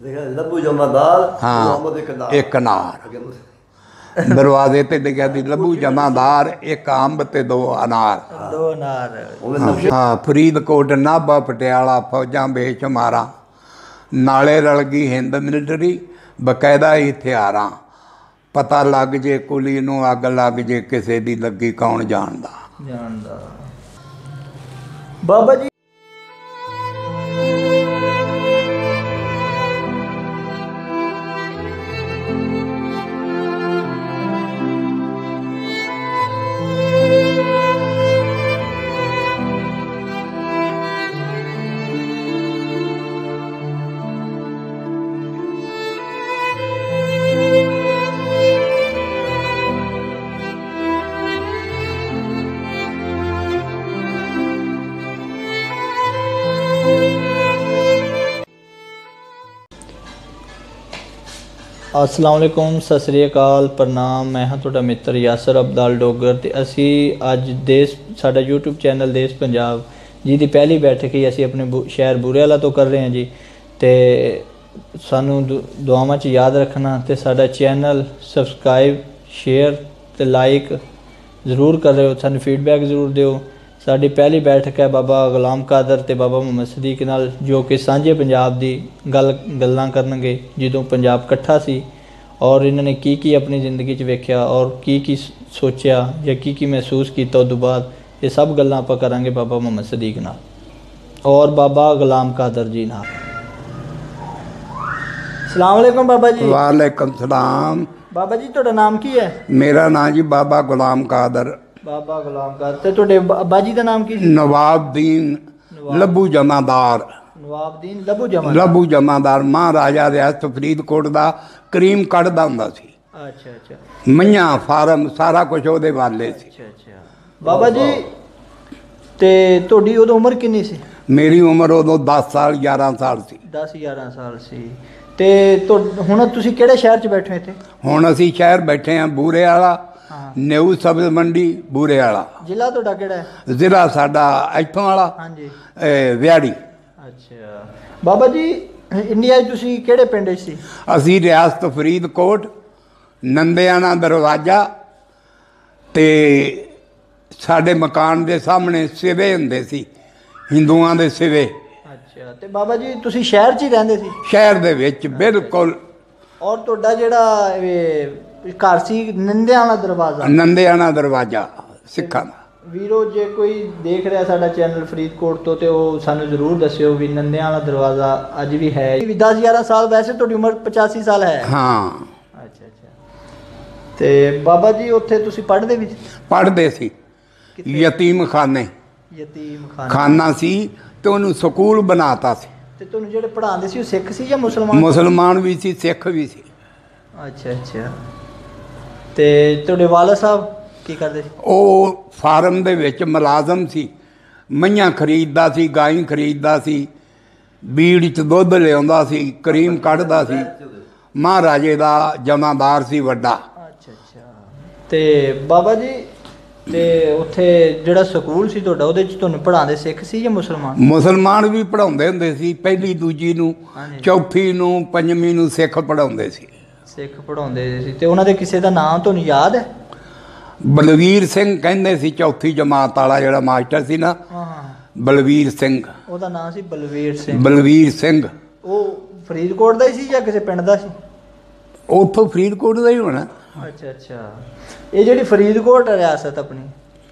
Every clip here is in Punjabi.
ਦੇਖਿਆ ਲੱਭੂ ਜਮਾਦਾਰ ਹਾਂ ਮੁਹੰਮਦ ਇੱਕ ਨਾਰ ਇੱਕ ਨਾਰ ਦਰਵਾਜ਼ੇ ਤੇ ਲਿਖਿਆ ਸੀ ਲੱਭੂ ਜਮਾਦਾਰ ਇੱਕ ਅੰਬ ਤੇ ਦੋ ਅਨਾਰ। ਦੋ ਨਾਰ ਉਹਨੇ ਨਕਸ਼ੇ ਹਾਂ ਫਰੀਦਕੋਟ ਨਾਭਾ ਪਟਿਆਲਾ ਫੌਜਾਂ ਬੇਸ਼ੁਮਾਰਾਂ ਨਾਲੇ ਰਲ ਗਈ ਹਿੰਦ ਮਿਲਟਰੀ ਬਕਾਇਦਾ ਹਥਿਆਰਾਂ ਪਤਾ ਲੱਗ ਜੇ ਕੁਲੀ ਨੂੰ ਅੱਗ ਲੱਗ ਜੇ ਕਿਸੇ ਦੀ ਲੱਗੀ ਕੌਣ ਜਾਣਦਾ। ਜਾਣਦਾ। ਬਾਬਾ ਜੀ ਅਸਲਾਮ ਅਲੈਕੁਮ, ਸਤਿ ਸ੍ਰੀ ਅਕਾਲ, ਪ੍ਰਣਾਮ। ਮੈਂ ਹਾਂ ਤੁਹਾਡਾ ਮਿੱਤਰ ਯਾਸਰ ਅਬਦਾਲ ਡੋਗਰ ਤੇ ਅਸੀਂ ਅੱਜ ਦੇਸ਼, ਸਾਡਾ YouTube ਚੈਨਲ ਦੇਸ਼ ਪੰਜਾਬ ਜਿਹਦੀ ਪਹਿਲੀ ਬੈਠਕ ਹੀ ਅਸੀਂ ਆਪਣੇ ਬੁ- ਸ਼ਹਿਰ ਬੂਰੇਵਾਲਾ ਤੋਂ ਕਰ ਰਹੇ ਹਾਂ ਜੀ। ਤੇ ਸਾਨੂੰ ਦੁ- ਦੁਆਵਾਂ 'ਚ ਯਾਦ ਰੱਖਣਾ ਤੇ ਸਾਡਾ ਚੈਨਲ ਸਬਸਕ੍ਰਾਈਬ, ਸ਼ੇਅਰ ਤੇ ਲਾਈਕ ਜ਼ਰੂਰ ਕਰ ਰਹੇ ਹੋ। ਸਾਨੂੰ ਫੀਡਬੈਕ ਜ਼ਰੂਰ ਦਿਓ। ਸਾਡੀ ਪਹਿਲੀ ਬੈਠਕ ਹੈ ਬਾਬਾ ਗੁਲਾਮ ਕਾਦਰ ਤੇ ਬਾਬਾ ਮੁਹੰਮਦ ਸਦੀਕ ਨਾਲ ਜੋ ਕਿ ਸਾਂਝੇ ਪੰਜਾਬ ਦੀ ਗੱਲ ਗੱਲਾਂ ਕਰਨਗੇ ਜਦੋਂ ਪੰਜਾਬ ਇਕੱਠਾ ਸੀ ਔਰ ਇਹਨਾਂ ਨੇ ਕੀ ਕੀ ਆਪਣੀ ਜ਼ਿੰਦਗੀ 'ਚ ਵੇਖਿਆ ਔਰ ਕੀ ਕੀ ਸੋਚਿਆ ਜਾਂ ਕੀ ਕੀ ਮਹਿਸੂਸ ਕੀਤਾ ਉਸ ਤੋਂ ਬਾਅਦ ਇਹ ਸਭ ਗੱਲਾਂ ਆਪਾਂ ਕਰਾਂਗੇ ਬਾਬਾ ਮੁਹੰਮਦ ਸਦੀਕ ਨਾਲ। ਔਰ ਬਾਬਾ ਗੁਲਾਮ ਕਾਦਰ ਜੀ ਨਾਲ। ਸਲਾਮ ਅਲੈਕੁਮ ਬਾਬਾ ਜੀ। ਵਾਲੇਕਮ ਸਲਾਮ। ਬਾਬਾ ਜੀ ਤੁਹਾਡਾ ਨਾਮ ਕੀ ਹੈ? ਮੇਰਾ ਨਾਂ ਜੀ ਬਾਬਾ ਗੁਲਾਮ ਕਾਦਰ। ਬਾਬਾ ਗੁਲਾਮ ਕਾਦਰ ਤੇ ਤੁਹਾਡੇ ਬ- ਅੱਬਾ ਜੀ ਦਾ ਨਾਮ ਕੀ ਸੀ? ਨਵਾਬਦੀਨ ਲੱਭੂ ਜਮਾਦਾਰ। ਨਵਾਬਦੀਨ ਲੱਭੂ ਜਮਾਨ ਲੱਭੂ ਜਮਾਦਾਰ ਮਹਾਰਾਜਾ ਰਿਆਸਤ ਫਰੀਦਕੋਟ ਦਾ ਕਰੀਮ ਕੱਢਦਾ ਹੁੰਦਾ ਸੀ। ਅੱਛਾ ਅੱਛਾ। ਮਈਆਂ ਫਾਰਮ ਸਾਰਾ ਕੁਝ ਉਹਦੇ ਵਾਲੇ ਸੀ। ਅੱਛਾ ਅੱਛਾ। ਬਾਬਾ ਜੀ ਤੇ ਤੁਹਾਡੀ ਉਦੋਂ ਉਮਰ ਕਿੰਨੀ ਸੀ? ਮੇਰੀ ਉਮਰ ਉਦੋਂ 10 ਸਾਲ 11 ਸਾਲ ਸੀ। 10 11 ਸਾਲ ਸੀ। ਤੇ ਹੁਣ ਤੁਸੀਂ ਕਿਹੜੇ ਸ਼ਹਿਰ 'ਚ ਬੈਠੇ ਇੱਥੇ? ਹੁਣ ਅਸੀਂ ਸ਼ਹਿਰ ਬੈਠੇ ਹਾਂ ਬੂਰੇ ਵਾਲਾ। ਨਿਊ ਸਬਜ਼ ਮੰਡੀ ਬੂਰੇ ਵਾਲਾ। ਜ਼ਿਲ੍ਹਾ ਤੁਹਾਡਾ ਕਿਹੜਾ ਹੈ? ਜ਼ਿਲ੍ਹਾ ਸਾਡਾ ਇੱਥੋਂ ਵਾਲਾ ਹਾਂਜੀ। ਇਹ ਵਿਆੜੀ। ਅੱਛਾ। ਬਾਬਾ ਜੀ ਇੰਡੀਆ 'ਚ ਤੁਸੀਂ ਕਿਹੜੇ ਪਿੰਡ 'ਚ ਸੀ? ਅਸੀਂ ਰਿਆਸਤ ਫਰੀਦਕੋਟ ਨੰਦਿਆਣਾ ਦਰਵਾਜ਼ਾ ਤੇ ਸਾਡੇ ਮਕਾਨ ਦੇ ਸਾਹਮਣੇ ਸਿਵੇ ਹੁੰਦੇ ਸੀ ਹਿੰਦੂਆਂ ਦੇ ਸਿਵੇ। ਅੱਛਾ। ਤੇ ਬਾਬਾ ਜੀ ਤੁਸੀਂ ਸ਼ਹਿਰ 'ਚ ਹੀ ਰਹਿੰਦੇ ਸੀ? ਸ਼ਹਿਰ ਦੇ ਵਿੱਚ ਬਿਲਕੁਲ। ਔਰ ਤੁਹਾਡਾ ਜਿਹੜਾ ਘਰ ਸੀ ਨੰਦਿਆਂ ਵਾਲਾ ਦਰਵਾਜ਼ਾ। ਨੰਦਿਆਣਾ ਦਰਵਾਜ਼ਾ ਸਿੱਖਾਂ ਦਾ। ਵੀਰੋ ਜੇ ਕੋਈ ਦੇਖ ਰਿਹਾ ਸਾਡਾ ਚੈਨਲ ਫਰੀਦਕੋਟ ਤੋਂ ਤੇ ਉਹ ਸਾਨੂੰ ਜ਼ਰੂਰ ਦੱਸਿਓ ਵੀ ਨੰਦਿਆਂ ਵਾਲਾ ਦਰਵਾਜ਼ਾ ਅੱਜ ਵੀ ਹੈ। ਵੀ 10 11 ਸਾਲ ਵੈਸੇ ਤੁਹਾਡੀ ਉਮਰ 85 ਸਾਲ ਹੈ। ਹਾਂ। ਅੱਛਾ ਅੱਛਾ। ਤੇ ਬਾਬਾ ਜੀ ਉੱਥੇ ਤੁਸੀਂ ਪੜ੍ਹਦੇ ਵੀ? ਪੜ੍ਹਦੇ ਸੀ। ਯਤੀਮ ਖਾਨੇ। ਯਤੀਮ ਖਾਨਾ। ਖਾਨਾ ਸੀ ਤੇ ਉਹਨੂੰ ਸਕੂਲ ਬਣਾਤਾ ਸੀ। ਤੇ ਤੁਹਾਨੂੰ ਜਿਹੜੇ ਪੜ੍ਹਾਉਂਦੇ ਸੀ ਉਹ ਸਿੱਖ ਸੀ ਜਾਂ ਮੁਸਲਮਾਨ? ਮੁਸਲਮਾਨ ਵੀ ਸੀ ਸਿੱਖ ਵੀ ਸੀ। ਅੱਛਾ ਅੱਛਾ। ਤੇ ਤੁਹਾਡੇ ਵਾਲਾ ਸਾਹਿਬ ਕੀ ਕਰਦੇ ਸੀ? ਉਹ ਫਾਰਮ ਦੇ ਵਿੱਚ ਮੁਲਾਜ਼ਮ ਸੀ। ਮਈਆਂ ਖਰੀਦਦਾ ਸੀ ਗਾਈ ਖਰੀਦਦਾ ਸੀ। ਬੀੜ ਚ ਦੁੱਧ ਲਿਆਉਂਦਾ ਸੀ ਕਰੀਮ ਕੱਢਦਾ ਸੀ। ਮਹਾਰਾਜੇ ਦਾ ਜਮਾਦਾਰ ਸੀ ਵੱਡਾ। ਅੱਛਾ ਅੱਛਾ। ਤੇ ਬਾਬਾ ਜੀ ਤੇ ਉੱਥੇ ਜਿਹੜਾ ਸਕੂਲ ਸੀ ਤੁਹਾਡਾ ਉਹਦੇ ਚ ਤੁਹਾਨੂੰ ਪੜ੍ਹਾਉਂਦੇ ਸਿੱਖ ਸੀ ਜਾਂ ਮੁਸਲਮਾਨ? ਮੁਸਲਮਾਨ ਵੀ ਪੜਾਉਂਦੇ ਹੁੰਦੇ ਸੀ ਪਹਿਲੀ ਦੂਜੀ ਨੂੰ। ਚੌਥੀ ਨੂੰ ਪੰਜਵੀਂ ਨੂੰ ਸਿੱਖ ਪੜਾਉਂਦੇ ਸੀ। ਸਿੱਖ ਪੜਾਉਂਦੇ ਸੀ ਤੇ ਉਹਨਾਂ ਦੇ ਕਿਸੇ ਦਾ ਨਾਮ ਤੁਹਾਨੂੰ ਯਾਦ ਹੈ? ਬਲਵੀਰ ਸਿੰਘ ਕਹਿੰਦੇ ਸੀ ਚੌਥੀ ਜਮਾਤ ਵਾਲਾ ਜਿਹੜਾ ਮਾਸਟਰ ਸੀ ਨਾ ਹਾਂ। ਹਾਂ ਬਲਵੀਰ ਸਿੰਘ। ਉਹਦਾ ਨਾਮ ਸੀ ਬਲਵੀਰ ਸਿੰਘ। ਬਲਵੀਰ ਸਿੰਘ। ਉਹ ਫਰੀਦਕੋਟ ਦਾ ਹੀ ਸੀ ਜਾਂ ਕਿਸੇ ਪਿੰਡ ਦਾ ਸੀ? ਉੱਥੋਂ ਫਰੀਦਕੋਟ ਦਾ ਹੀ ਹੋਣਾ। ਅੱਛਾ ਅੱਛਾ। ਇਹ ਜਿਹੜੀ ਫਰੀਦਕੋਟ ਰਿਆਸਤ ਆਪਣੀ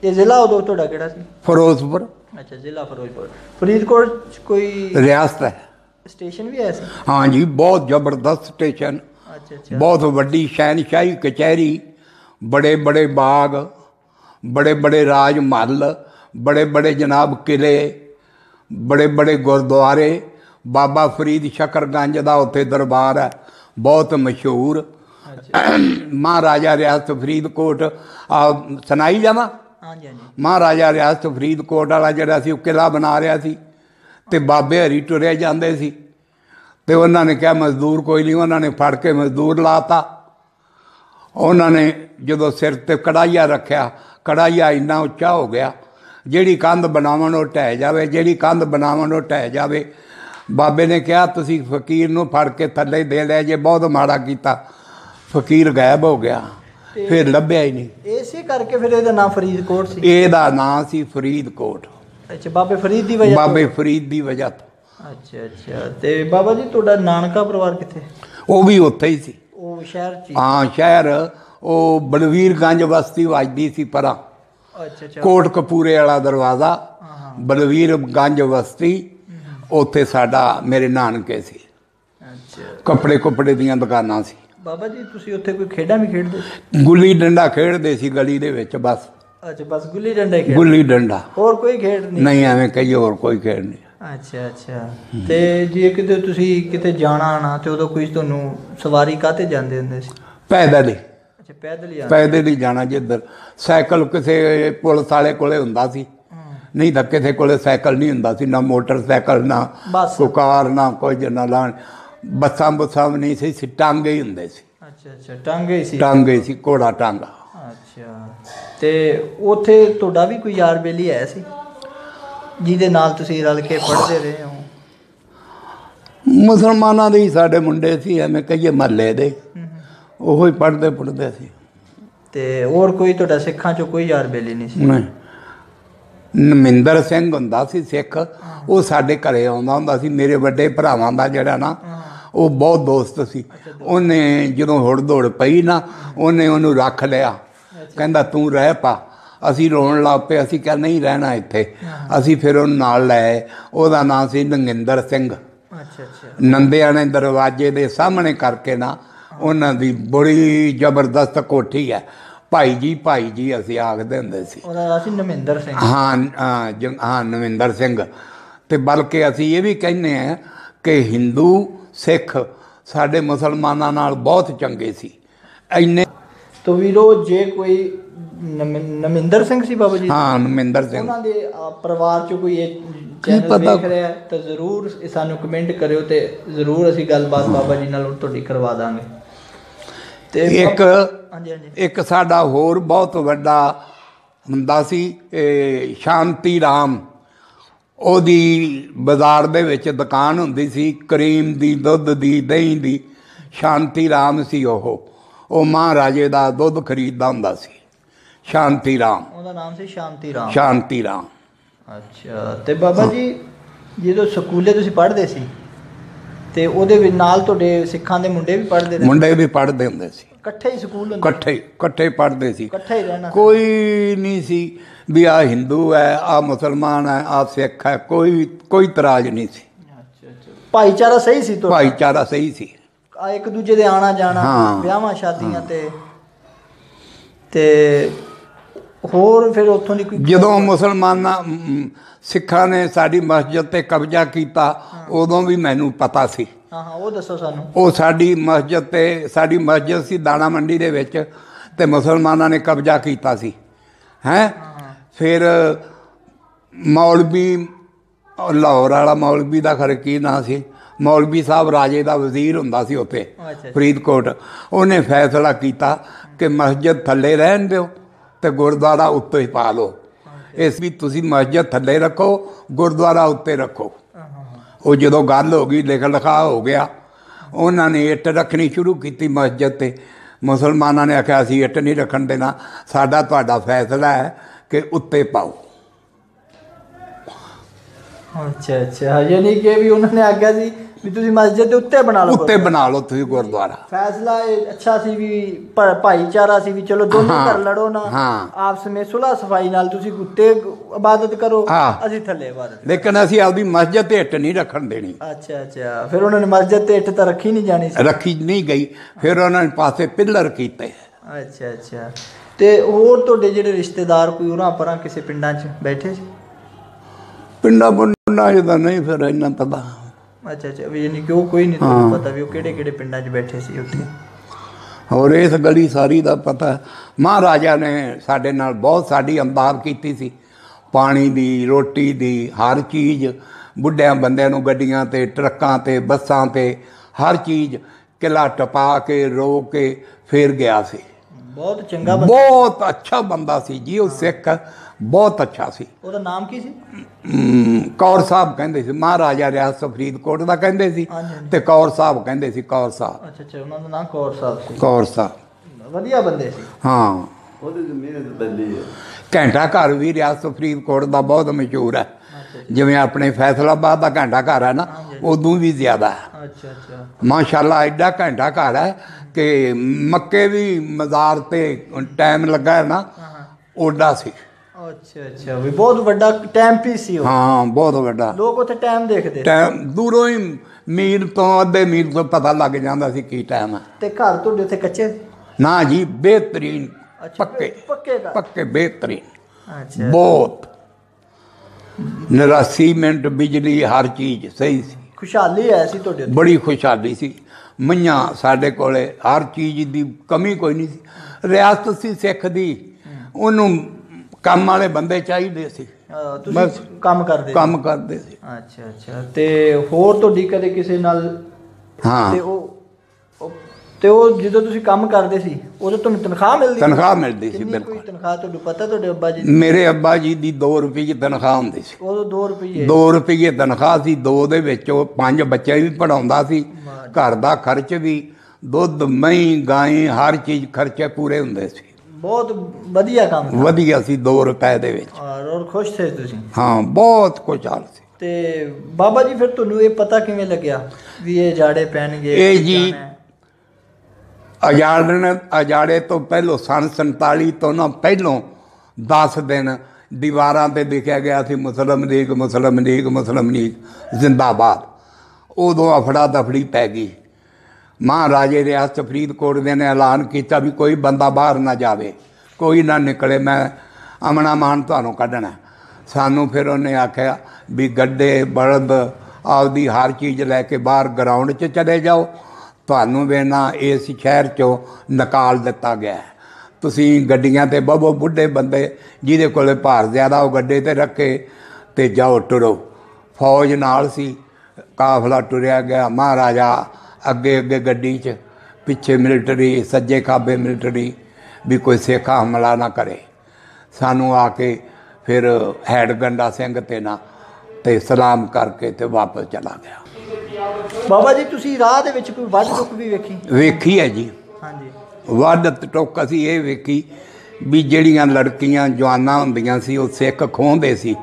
ਇਹ ਜ਼ਿਲ੍ਹਾ ਉਦੋਂ ਤੁਹਾਡਾ ਕਿਹੜਾ ਸੀ? ਫਿਰੋਜ਼ਪੁਰ। ਅੱਛਾ ਜ਼ਿਲ੍ਹਾ ਫਿਰੋਜ਼ਪੁਰ। ਫਰੀਦਕੋਟ ਕੋਈ ਰਿਆਸਤ ਹੈ। ਸਟੇਸ਼ਨ ਵੀ ਹੈ ਸੀ ਹਾਂਜੀ ਬਹੁਤ ਜ਼ਬਰਦਸਤ ਸਟੇਸ਼ਨ। ਬਹੁਤ ਵੱਡੀ ਸ਼ਹਿਨਸ਼ਾਹੀ ਕਚਹਿਰੀ ਬੜੇ ਬੜੇ ਬਾਗ ਬੜੇ ਬੜੇ ਰਾਜ ਮਹੱਲ ਬੜੇ ਬੜੇ ਜਨਾਬ ਕਿਲੇ ਬੜੇ ਬੜੇ ਗੁਰਦੁਆਰੇ। ਬਾਬਾ ਫਰੀਦ ਸ਼ਕਰਗੰਜ ਦਾ ਉੱਥੇ ਦਰਬਾਰ ਹੈ ਬਹੁਤ ਮਸ਼ਹੂਰ। ਮਹਾਰਾਜਾ ਰਿਆਸਤ ਫਰੀਦਕੋਟ ਆ ਸੁਣਾਈ ਜਾਵਾਂ? ਹਾਂਜੀ ਹਾਂਜੀ। ਮਹਾਰਾਜਾ ਰਿਆਸਤ ਫਰੀਦਕੋਟ ਵਾਲਾ ਜਿਹੜਾ ਸੀ ਉਹ ਕਿਲਾ ਬਣਾ ਰਿਹਾ ਸੀ ਤੇ ਬਾਬੇ ਹਰੀ ਟੁਰਿਆ ਜਾਂਦੇ ਸੀ। ਤੇ ਉਹਨਾਂ ਨੇ ਕਿਹਾ ਮਜ਼ਦੂਰ ਕੋਈ ਨਹੀਂ ਉਹਨਾਂ ਨੇ ਫੜ ਕੇ ਮਜ਼ਦੂਰ ਲਾਤਾ। ਉਹਨਾਂ ਨੇ ਜਦੋਂ ਸਿਰ ਤੇ ਕੜਾਈਆ ਰੱਖਿਆ ਕੜਾਈਆ ਇੰਨਾ ਉੱਚਾ ਹੋ ਗਿਆ ਜਿਹੜੀ ਕੰਧ ਬਣਾਵਣ ਉਹ ਢਹਿ ਜਾਵੇ ਜਿਹੜੀ ਕੰਧ ਬਣਾਵਣ ਉਹ ਢਹਿ ਜਾਵੇ। ਬਾਬੇ ਨੇ ਕਿਹਾ ਤੁਸੀਂ ਫਕੀਰ ਨੂੰ ਫੜ ਕੇ ਥੱਲੇ ਦੇ ਲਿਆ ਜੇ ਬਹੁਤ ਮਾੜਾ ਕੀਤਾ। ਫਕੀਰ ਗਾਇਬ ਹੋ ਗਿਆ ਫਿਰ ਲੱਭਿਆ ਹੀ ਨਹੀਂ। ਇਸੇ ਕਰਕੇ ਫਿਰ ਇਹਦਾ ਨਾਮ ਫਰੀਦਕੋਟ ਸੀ। ਇਹਦਾ ਨਾਂ ਸੀ ਫਰੀਦਕੋਟ। ਅੱਛਾ ਬਾਬੇ ਫਰੀਦ ਦੀ ਵਜ੍ਹਾ ਬਾਬੇ ਫਰੀਦ ਦੀ ਵਜ੍ਹਾ ਤੋਂ। ਅੱਛਾ ਅੱਛਾ। ਤੇ ਬਾਬਾ ਜੀ ਤੁਹਾਡਾ ਨਾਨਕਾ ਪਰਿਵਾਰ ਕਿੱਥੇ? ਉਹ ਵੀ ਉੱਥੇ ਹੀ ਸੀ। ਉਹ ਸ਼ਹਿਰ ਚ ਹੀ? ਸ਼ਹਿਰ। ਉਹ ਬਲਵੀਰਗੰਜ ਬਸਤੀ ਵੱਜਦੀ ਸੀ ਪਰਾਂ। ਅੱਛਾ ਅੱਛਾ। ਕੋਟ ਕਪੂਰੇ ਵਾਲਾ ਦਰਵਾਜ਼ਾ। ਬਲਵੀਰਗੰਜ ਬਸਤੀ। ਉੱਥੇ ਸਾਡਾ ਮੇਰੇ ਨਾਨਕੇ ਸੀ। ਅੱਛਾ। ਕੱਪੜੇ ਕੁੱਪੜੇ ਦੀਆਂ ਦੁਕਾਨਾਂ ਸੀ। ਬਾਬਾ ਜੀ ਤੁਸੀਂ ਉੱਥੇ ਕੋਈ ਖੇਡਾਂ ਵੀ ਖੇਡਦੇ ਸੀ? ਗੁੱਲੀ ਡੰਡਾ ਖੇਡਦੇ ਸੀ ਗਲੀ ਦੇ ਵਿੱਚ ਬਸ। ਅੱਛਾ ਬਸ ਗੁੱਲੀ ਡੰਡਾ ਹੀ ਖੇਡ ਗੁੱਲੀ ਡੰਡਾ। ਹੋਰ ਕੋਈ ਖੇਡ ਨਹੀਂ? ਨਹੀਂ ਐਵੇਂ ਕਈ ਹੋਰ ਕੋਈ ਖੇਡ ਨਹੀਂ। ਅੱਛਾ ਅੱਛਾ। ਤੇ ਜੇ ਕਿਤੇ ਤੁਸੀਂ ਕਿਤੇ ਜਾਣਾ ਆਣਾ ਤੇ ਉਦੋਂ ਕੋਈ ਤੁਹਾਨੂੰ ਸਵਾਰੀ ਕਾਤੇ ਜਾਂਦੇ ਹੁੰਦੇ ਸੀ? ਪੈਦਲ ਹੀ। ਅੱਛਾ ਪੈਦਲ ਹੀ ਜਾਂਦੇ ਪੈਦਲ ਹੀ ਜਾਣਾ ਜਿੱਧਰ ਸਾਈਕਲ ਕਿਸੇ ਪੁਲਿਸ ਵਾਲੇ ਕੋਲੇ ਹੁੰਦਾ ਸੀ। ਨਹੀਂ ਤਾਂ ਕਿਸੇ ਕੋਲੇ ਸਾਈਕਲ ਨਹੀਂ ਹੁੰਦਾ ਸੀ ਨਾ ਮੋਟਰਸਾਈਕਲ ਨਾ ਕਾਰ ਨਾ ਕੋਈ ਜਨਾ ਲਾਣ ਬੱਸਾਂ ਬੁੱਸਾਂ ਵੀ ਨਹੀਂ ਸੀ ਸੀ ਟਾਂਗੇ ਹੀ ਹੁੰਦੇ ਸੀ। ਅੱਛਾ ਅੱਛਾ ਟਾਂਗੇ ਹੀ ਸੀ। ਟਾਂਗੇ ਸੀ ਘੋੜਾ ਟਾਂਗਾ। ਅੱਛਾ। ਤੇ ਉੱਥੇ ਤੁਹਾਡਾ ਵੀ ਕੋਈ ਯਾਰ ਬੇਲੀ ਹੈ ਸੀ? ਜਿਹਦੇ ਨਾਲ ਤੁਸੀਂ ਰਲ ਕੇ ਪੜ੍ਹਦੇ ਰਹੇ ਹੋ? ਮੁਸਲਮਾਨਾਂ ਦੇ ਹੀ ਸਾਡੇ ਮੁੰਡੇ ਸੀ ਐਵੇਂ ਕਹੀਏ ਮਹੱਲੇ ਦੇ। ਉਹੋ ਹੀ ਪੜ੍ਹਦੇ ਪੜ੍ਹਦੇ ਸੀ। ਤੇ ਹੋਰ ਕੋਈ ਤੁਹਾਡਾ ਸਿੱਖਾਂ ਚੋਂ ਕੋਈ ਯਾਰ ਬੇਲੀ ਨਹੀਂ ਸੀ? ਨਹੀਂ। ਨਮਿੰਦਰ ਸਿੰਘ ਹੁੰਦਾ ਸੀ ਸਿੱਖ। ਉਹ ਸਾਡੇ ਘਰੇ ਆਉਂਦਾ ਹੁੰਦਾ ਸੀ। ਮੇਰੇ ਵੱਡੇ ਭਰਾਵਾਂ ਦਾ ਜਿਹੜਾ ਨਾ ਉਹ ਬਹੁਤ ਦੋਸਤ ਸੀ। ਉਹਨੇ ਜਦੋਂ ਹੁੜ ਦੌੜ ਪਈ ਨਾ ਉਹਨੇ ਉਹਨੂੰ ਰੱਖ ਲਿਆ। ਕਹਿੰਦਾ ਤੂੰ ਰਹਿ ਪਾ। ਅਸੀਂ ਰੋਣ ਲੱਗ ਪਏ ਅਸੀਂ ਕਿਹਾ ਨਹੀਂ ਰਹਿਣਾ ਇੱਥੇ। ਅਸੀਂ ਫਿਰ ਉਹਨੂੰ ਨਾਲ ਲੈ। ਉਹਦਾ ਨਾਂ ਸੀ ਨੰਗਿੰਦਰ ਸਿੰਘ। ਅੱਛਾ ਅੱਛਾ। ਨੰਦਿਆਂ ਨੇ ਦਰਵਾਜ਼ੇ ਦੇ ਸਾਹਮਣੇ ਕਰਕੇ ਨਾ ਉਹਨਾਂ ਦੀ ਬੜੀ ਜ਼ਬਰਦਸਤ ਕੋਠੀ ਹੈ। ਭਾਈ ਜੀ ਭਾਈ ਜੀ ਅਸੀਂ ਆਖਦੇ ਹੁੰਦੇ ਸੀ। ਉਹਦਾ ਨਾਂ ਸੀ ਨਮਿੰਦਰ ਸਿੰਘ। ਹਾਂ ਹਾਂ, ਨਵਿੰਦਰ ਸਿੰਘ। ਤੇ ਬਲਕਿ ਅਸੀਂ ਇਹ ਵੀ ਕਹਿੰਦੇ ਆ ਕਿ ਹਿੰਦੂ ਸਿੱਖ ਸਾਡੇ ਮੁਸਲਮਾਨਾਂ ਨਾਲ ਬਹੁਤ ਚੰਗੇ ਸੀ। ਇੰਨੇ ਤੋ ਵੀਰੋ ਜੇ ਕੋਈ ਨਮਿੰਦਰ ਸਿੰਘ ਸੀ ਬਾਬਾ ਜੀ? ਹਾਂ ਨਵਿੰਦਰ ਸਿੰਘ। ਉਹਨਾਂ ਦੇ ਪਰਿਵਾਰ ਚ ਕੋਈ ਇਹ ਚੈਨਲ? ਦੇਖ ਰਿਹਾ ਤਾਂ ਜ਼ਰੂਰ ਸਾਨੂੰ ਕਮੈਂਟ ਕਰਿਓ ਤੇ ਜ਼ਰੂਰ ਅਸੀਂ ਗੱਲਬਾਤ ਬਾਬਾ ਜੀ ਨਾਲ ਤੁਹਾਡੀ ਕਰਵਾ ਦਾਂਗੇ। ਤੇ ਇੱਕ ਹਾਂਜੀ ਹਾਂਜੀ। ਇੱਕ ਸਾਡਾ ਹੋਰ ਬਹੁਤ ਵੱਡਾ ਹੁੰਦਾ ਸੀ ਇਹ ਸ਼ਾਂਤੀ ਰਾਮ। ਉਹਦੀ ਬਾਜ਼ਾਰ ਦੇ ਵਿੱਚ ਦੁਕਾਨ ਹੁੰਦੀ ਸੀ ਕਰੀਮ ਦੀ ਦੁੱਧ ਦੀ ਦਹੀਂ ਦੀ ਸ਼ਾਂਤੀ ਰਾਮ ਸੀ ਉਹ। ਉਹ ਮਹਾਰਾਜੇ ਦਾ ਦੁੱਧ ਖਰੀਦਦਾ ਹੁੰਦਾ ਸੀ। ਸ਼ਾਂਤੀ ਰਾਮ। ਉਹਦਾ ਨਾਮ ਸੀ ਸ਼ਾਂਤੀ ਰਾਮ। ਸ਼ਾਂਤੀ ਰਾਮ। ਅੱਛਾ ਤੇ ਬਾਬਾ ਜੀ ਜਦੋਂ ਸਕੂਲੇ ਤੁਸੀਂ ਪੜ੍ਹਦੇ ਸੀ ਤੇ ਉਹਦੇ ਵਿੱਚ ਨਾਲ ਤੁਹਾਡੇ ਸਿੱਖਾਂ ਦੇ ਮੁੰਡੇ ਵੀ ਪੜ੍ਹਦੇ ਰਹੇ? ਮੁੰਡੇ ਵੀ ਪੜ੍ਹਦੇ ਹੁੰਦੇ ਸੀ। ਇਕੱਠੇ ਹੀ ਸਕੂਲ ਹੁੰਦੇ ਇਕੱਠੇ ਇਕੱਠੇ ਪੜ੍ਹਦੇ ਸੀ। ਇਕੱਠੇ ਹੀ ਰਹਿਣਾ ਕੋਈ ਨਹੀਂ ਸੀ ਵੀ ਆ ਹਿੰਦੂ ਹੈ ਆ ਮੁਸਲਮਾਨ ਹੈ ਆ ਸਿੱਖ ਹੈ ਕੋਈ ਕੋਈ ਇਤਰਾਜ਼ ਨਹੀਂ ਸੀ। ਅੱਛਾ ਅੱਛਾ। ਭਾਈਚਾਰਾ ਸਹੀ ਸੀ ਤੁਹਾਡਾ? ਭਾਈਚਾਰਾ ਸਹੀ ਸੀ। ਆ ਇੱਕ ਦੂਜੇ ਦੇ ਆਣਾ ਜਾਣਾ। ਵਿਆਹਾਂ ਸ਼ਾਦੀਆਂ ਤੇ ਤੇ ਹੋਰ ਫਿਰ ਉੱਥੋਂ ਦੀ ਕੋਈ ਜਦੋਂ ਮੁਸਲਮਾਨਾਂ ਸਿੱਖਾਂ ਨੇ ਸਾਡੀ ਮਸਜਿਦ ਤੇ ਕਬਜ਼ਾ ਕੀਤਾ ਉਦੋਂ ਵੀ ਮੈਨੂੰ ਪਤਾ ਸੀ। ਹਾਂ ਹਾਂ ਉਹ ਦੱਸੋ ਸਾਨੂੰ। ਉਹ ਸਾਡੀ ਮਸਜਿਦ ਤੇ ਸਾਡੀ ਮਸਜਿਦ ਸੀ ਦਾਣਾ ਮੰਡੀ ਦੇ ਵਿੱਚ ਤੇ ਮੁਸਲਮਾਨਾਂ ਨੇ ਕਬਜ਼ਾ ਕੀਤਾ ਸੀ। ਹੈ? ਫਿਰ ਮੌਲਵੀ ਲਾਹੌਰ ਵਾਲਾ ਮੌਲਵੀ ਦਾ ਖਰੇ ਕੀ ਨਾਂ ਸੀ? ਮੌਲਵੀ ਸਾਹਿਬ ਰਾਜੇ ਦਾ ਵਜ਼ੀਰ ਹੁੰਦਾ ਸੀ ਉੱਥੇ ਫਰੀਦਕੋਟ। ਉਹਨੇ ਫੈਸਲਾ ਕੀਤਾ ਕਿ ਮਸਜਿਦ ਥੱਲੇ ਰਹਿਣ ਦਿਓ। ਤੇ ਗੁਰਦੁਆਰਾ ਉੱਤੇ ਹੀ ਪਾ ਲਓ। ਇਸ ਵੀ ਤੁਸੀਂ ਮਸਜਿਦ ਥੱਲੇ ਰੱਖੋ ਗੁਰਦੁਆਰਾ ਉੱਤੇ ਰੱਖੋ। ਉਹ ਜਦੋਂ ਗੱਲ ਹੋ ਗਈ ਲਿਖ ਲਿਖਾ ਹੋ ਗਿਆ ਉਹਨਾਂ ਨੇ ਇੱਟ ਰੱਖਣੀ ਸ਼ੁਰੂ ਕੀਤੀ ਮਸਜਿਦ ਤੇ। ਮੁਸਲਮਾਨਾਂ ਨੇ ਆਖਿਆ ਅਸੀਂ ਇੱਟ ਨਹੀਂ ਰੱਖਣ ਦੇਣਾ। ਸਾਡਾ ਤੁਹਾਡਾ ਫੈਸਲਾ ਹੈ ਕਿ ਉੱਤੇ ਪਾਓ। ਅੱਛਾ ਅੱਛਾ। ਯਾਨੀ ਕਿ ਵੀ ਉਹਨਾਂ ਨੇ ਆਗਿਆ ਸੀ ਵੀ ਤੁਸੀਂ ਮਸਜਿਦ ਦੇ ਉੱਤੇ ਬਣਾ ਲਓ ਉੱਤੇ ਬਣਾ ਲਓ ਤੁਸੀਂ ਗੁਰਦੁਆਰਾ। ਫੈਸਲਾ ਇਹ ਅੱਛਾ ਸੀ ਵੀ ਭਾਈਚਾਰਾ ਸੀ ਵੀ ਚਲੋ ਦੋਨੋਂ ਘਰ ਲੜੋ ਨਾ। ਆਪਸ ਵਿੱਚ ਸੁਲਹ ਸਫ਼ਾਈ ਨਾਲ ਤੁਸੀਂ ਉੱਤੇ ਇਬਾਦਤ ਕਰੋ। ਅਸੀਂ ਥੱਲੇ ਇਬਾਦਤ ਲੇਕਿਨ ਅਸੀਂ ਆਪਦੀ ਮਸਜਿਦ ਤੇ ਇੱਟ ਨਹੀਂ ਰੱਖਣ ਦੇਣੀ। ਅੱਛਾ ਅੱਛਾ। ਫਿਰ ਉਹਨਾਂ ਨੇ ਮਸਜਿਦ ਤੇ ਇੱਟ ਤਾਂ ਰੱਖੀ ਨਹੀਂ ਜਾਣੀ ਸੀ। ਰੱਖੀ ਨਹੀਂ ਗਈ। ਫਿਰ ਉਹਨਾਂ ਨੇ ਪਾਸੇ ਪਿੱਲਰ ਕੀਤੇ। ਅੱਛਾ ਅੱਛਾ। ਤੇ ਹੋਰ ਤੁਹਾਡੇ ਜਿਹੜੇ ਰਿਸ਼ਤੇਦਾਰ ਕੋਈ ਉਹਨਾਂ ਪਰਾਂ ਕਿਸੇ ਪਿੰਡਾਂ 'ਚ ਬੈਠੇ ਸੀ? ਪਿੰਡਾਂ ਪੁੰਡਾਂ ਜਿਹਦਾ ਨਹੀਂ ਫਿਰ ਇੰਨਾ ਪਤਾ ਅੱਛਾ ਅੱਛਾ ਵੀ ਯਾਨੀ ਕਿ ਉਹ ਕੋਈ ਨਹੀਂ ਤੁਹਾਨੂੰ ਪਤਾ ਵੀ ਉਹ ਕਿਹੜੇ ਕਿਹੜੇ ਪਿੰਡਾਂ 'ਚ ਬੈਠੇ ਸੀ ਉੱਥੇ। ਔਰ ਇਸ ਗਲੀ ਸਾਰੀ ਦਾ ਪਤਾ ਮਹਾਰਾਜਾ ਨੇ ਸਾਡੇ ਨਾਲ ਬਹੁਤ ਸਾਡੀ ਅੰਦਾਜ਼ ਕੀਤੀ ਸੀ। ਪਾਣੀ ਦੀ ਰੋਟੀ ਦੀ ਹਰ ਚੀਜ਼ ਬੁੱਢਿਆਂ ਬੰਦਿਆਂ ਨੂੰ ਗੱਡੀਆਂ ਤੇ ਟਰੱਕਾਂ ਤੇ ਬੱਸਾਂ ਤੇ ਹਰ ਚੀਜ਼ ਕਿਲਾ ਟਪਾ ਕੇ ਰੋਕ ਕੇ ਫੇਰ ਗਿਆ ਸੀ। ਬਹੁਤ ਚੰਗਾ ਬੰਦਾ। ਬਹੁਤ ਅੱਛਾ ਬੰਦਾ ਸੀ ਜੀ ਉਹ ਸਿੱਖ ਬਹੁਤ ਅੱਛਾ ਸੀ। ਉਹਦਾ ਨਾਮ ਕੀ ਸੀ? ਕੌਰ ਸਾਹਿਬ ਕਹਿੰਦੇ ਸੀ ਮਹਾਰਾਜਾ ਰਿਆਸਤ ਫਰੀਦਕੋਟ ਦਾ ਕਹਿੰਦੇ ਸੀ। ਤੇ ਕੌਰ ਸਾਹਿਬ ਕਹਿੰਦੇ ਸੀ ਕੌਰ ਸਾਹਿਬ। ਅੱਛਾ ਅੱਛਾ ਉਹਨਾਂ ਦਾ ਨਾਮ ਕੌਰ ਸਾਹਿਬ ਸੀ। ਕੌਰ ਸਾਹਿਬ। ਵਧੀਆ ਬੰਦੇ ਸੀ। ਹਾਂ। ਉਹਦੇ ਤੇ ਮਿਹਨਤ ਬੰਦੀ ਹੈ। ਘੰਟਾ ਘਰ ਵੀ ਰਿਆਸਤ ਫਰੀਦਕੋਟ ਦਾ ਬਹੁਤ ਮਸ਼ਹੂਰ ਹੈ। ਜਿਵੇਂ ਆਪਣੇ ਫੈਸਲਾਬਾਦ ਦਾ ਘੰਟਾ ਘਰ ਹੈ ਨਾ ਉਦੋਂ ਵੀ ਜ਼ਿਆਦਾ ਹੈ। ਅੱਛਾ ਅੱਛਾ। ਮਾਸ਼ਾਅੱਲਾ ਐਡਾ ਘੰਟਾ ਘਰ ਹੈ ਕਿ ਮੱਕੇ ਵੀ ਮਜ਼ਾਰ ਤੇ ਟਾਈਮ ਲੱਗਾ ਹੈ ਨਾ ਓਡਾ ਸੀ। ਅੱਛਾ ਅੱਛਾ। ਵੀ ਬਹੁਤ ਵੱਡਾ ਟਾਈਮ ਪੀਸ ਸੀ ਉਹ। ਹਾਂ ਬਹੁਤ ਵੱਡਾ। ਲੋਕ ਉੱਥੇ ਟਾਈਮ ਦੇਖਦੇ ਟਾਈਮ ਦੂਰੋਂ ਹੀ ਮੀਲ ਤੋਂ ਅੱਧੇ ਮੀਲ ਤੋਂ ਪਤਾ ਲੱਗ ਜਾਂਦਾ ਸੀ ਕੀ ਟਾਈਮ ਹੈ ਤੇ ਘਰ ਤੁਹਾਡੇ ਉੱਥੇ ਕੱਚੇ? ਨਾ ਜੀ ਬਿਹਤਰੀਨ। ਪੱਕੇ। ਪੱਕੇ ਪੱਕੇ ਬਿਹਤਰੀਨ। ਅੱਛਾ। ਬਹੁਤ। 89 ਮਿੰਟ ਬਿਜਲੀ ਹਰ ਚੀਜ਼ ਸਹੀ ਸੀ। ਖੁਸ਼ਹਾਲੀ ਹੈ ਸੀ ਤੁਹਾਡੇ ਬੜੀ ਖੁਸ਼ਹਾਲੀ ਸੀ। ਮਈਆਂ ਸਾਡੇ ਕੋਲੇ ਹਰ ਚੀਜ਼ ਦੀ ਕਮੀ ਕੋਈ ਨਹੀਂ ਸੀ। ਰਿਆਸਤ ਸੀ ਸਿੱਖ ਦੀ। ਉਹਨੂੰ ਕੰਮ ਵਾਲੇ ਬੰਦੇ ਚਾਹੀਦੇ ਸੀ ਅਹ ਤੁਸੀਂ ਬਸ। ਕੰਮ ਕਰਦੇ ਸੀ? ਕੰਮ ਕਰਦੇ ਸੀ ਅੱਛਾ ਅੱਛਾ ਤੇ ਹੋਰ ਤੁਹਾਡੀ ਕਦੇ ਕਿਸੇ ਨਾਲ ਤੇ ਹਾਂ ਉਹ ਉਹ- ਤੇ ਉਹ ਜਦੋਂ ਤੁਸੀਂ ਕੰਮ ਕਰਦੇ ਸੀ ਉਦੋਂ ਤੁਹਾਨੂੰ ਤਨਖਾਹ ਮਿਲਦੀ ਸੀ? ਤਨਖਾਹ ਮਿਲਦੀ ਸੀ ਕਿੰਨੀ ਬਿਲਕੁਲ ਕੋਈ ਤਨਖਾਹ ਤੁਹਾਨੂੰ ਪਤਾ ਤੁਹਾਡੇ ਅੱਬਾ ਜੀ ਦੀ? ਮੇਰੇ ਅੱਬਾ ਜੀ ਦੀ 2 ਰੁਪਏ ਦੀ ਤਨਖਾਹ ਹੁੰਦੀ ਸੀ ਉਦੋਂ 2 ਰੁਪਏ 2 ਰੁਪਏ ਤਨਖਾਹ ਸੀ ਦੋ ਦੇ ਵਿੱਚ ਉਹ ਪੰਜ ਬੱਚੇ ਵੀ ਪੜਾਉਂਦਾ ਸੀ ਘਰ ਦਾ ਖਰਚ ਵੀ ਦੁੱਧ ਮਹੀਂ ਗਾਂ ਹਰ ਚੀਜ਼ ਖਰਚੇ ਪੂਰੇ ਹੁੰਦੇ ਸੀ ਬਹੁਤ ਵਧੀਆ ਕੰਮ ਸੀ। ਵਧੀਆ ਸੀ 2 ਰੁਪਏ ਦੇ ਵਿੱਚ। ਔਰ ਔਰ ਖੁਸ਼ ਥੇ ਤੁਸੀਂ? ਹਾਂ ਬਹੁਤ ਕੁਝ ਹਾਲ ਸੀ। ਤੇ ਬਾਬਾ ਜੀ ਫਿਰ ਤੁਹਾਨੂੰ ਇਹ ਪਤਾ ਕਿਵੇਂ ਲੱਗਿਆ ਵੀ ਇਹ ਜਾੜੇ ਪੈਣਗੇ ਇਹ ਜੀ? ਅਜਾੜਨ ਅਜਾੜੇ ਤੋਂ ਪਹਿਲੋਂ ਸਨ 47 ਤੋਂ ਨਾ ਪਹਿਲੋਂ 10 ਦਿਨ ਦੀਵਾਰਾਂ ਤੇ ਲਿਖਿਆ ਗਿਆ ਸੀ ਮੁਸਲਮ ਲੀਗ ਮੁਸਲਮ ਲੀਗ ਮੁਸਲਮ ਲੀਗ ਜ਼ਿੰਦਾਬਾਦ। ਉਦੋਂ ਅਫੜਾ ਦਫੜੀ ਪੈ ਗਈ। ਮਹਾਰਾਜੇ ਰਿਆਸਤ ਫਰੀਦਕੋਟ ਦੇ ਨੇ ਐਲਾਨ ਕੀਤਾ ਵੀ ਕੋਈ ਬੰਦਾ ਬਾਹਰ ਨਾ ਜਾਵੇ, ਕੋਈ ਨਾ ਨਿਕਲੇ, ਮੈਂ ਅਮਨਾ ਮਾਨ ਤੁਹਾਨੂੰ ਕੱਢਣਾ। ਸਾਨੂੰ ਫਿਰ ਉਹਨੇ ਆਖਿਆ ਵੀ ਗੱਡੇ ਬਲਦ ਆਪਦੀ ਹਰ ਚੀਜ਼ ਲੈ ਕੇ ਬਾਹਰ ਗਰਾਊਂਡ 'ਚ ਚਲੇ ਜਾਓ। ਤੁਹਾਨੂੰ ਵੀ ਇਸ ਸ਼ਹਿਰ 'ਚੋਂ ਨਿਕਾਲ ਦਿੱਤਾ ਗਿਆ ਹੈ। ਤੁਸੀਂ ਗੱਡੀਆਂ ਤੇ ਬਬੋ ਬੁੱਢੇ ਬੰਦੇ, ਜਿਹਦੇ ਕੋਲੇ ਭਾਰ ਜ਼ਿਆਦਾ, ਉਹ ਗੱਡੇ ਤੇ ਰੱਖੇ ਤੇ ਜਾਓ, ਟੁਰੋ। ਫੌਜ ਨਾਲ ਸੀ, ਕਾਫਲਾ ਟੁਰਿਆ ਗਿਆ, ਮਹਾਰਾਜਾ ਅੱਗੇ ਅੱਗੇ ਗੱਡੀ 'ਚ ਪਿੱਛੇ ਮਿਲਟਰੀ ਸੱਜੇ ਖਾਬੇ ਮਿਲਟਰੀ ਵੀ ਕੋਈ ਸੇਖਾ ਹਮਲਾ ਨਾ ਕਰੇ। ਸਾਨੂੰ ਆ ਕੇ ਫਿਰ ਹੈਡ ਗੰਡਾ ਸਿੰਘ ਤੇ ਨਾ ਤੇ ਸਲਾਮ ਕਰਕੇ ਤੇ ਵਾਪਸ ਚਲਾ ਗਿਆ। ਬਾਬਾ ਜੀ ਤੁਸੀਂ ਰਾਹ ਦੇ ਵਿੱਚ ਕੋਈ ਵੱਢ ਟੁੱਕ ਵੀ ਵੇਖੀ? ਵੇਖੀ ਹੈ ਜੀ। ਹਾਂਜੀ। ਵੱਧ ਟੋਕ ਅਸੀਂ ਇਹ ਵੇਖੀ ਵੀ ਜਿਹੜੀਆਂ ਲੜਕੀਆਂ ਜਵਾਨਾਂ ਹੁੰਦੀਆਂ ਸੀ ਉਹ ਸਿੱਖ ਖੋਹਦੇ ਸੀ।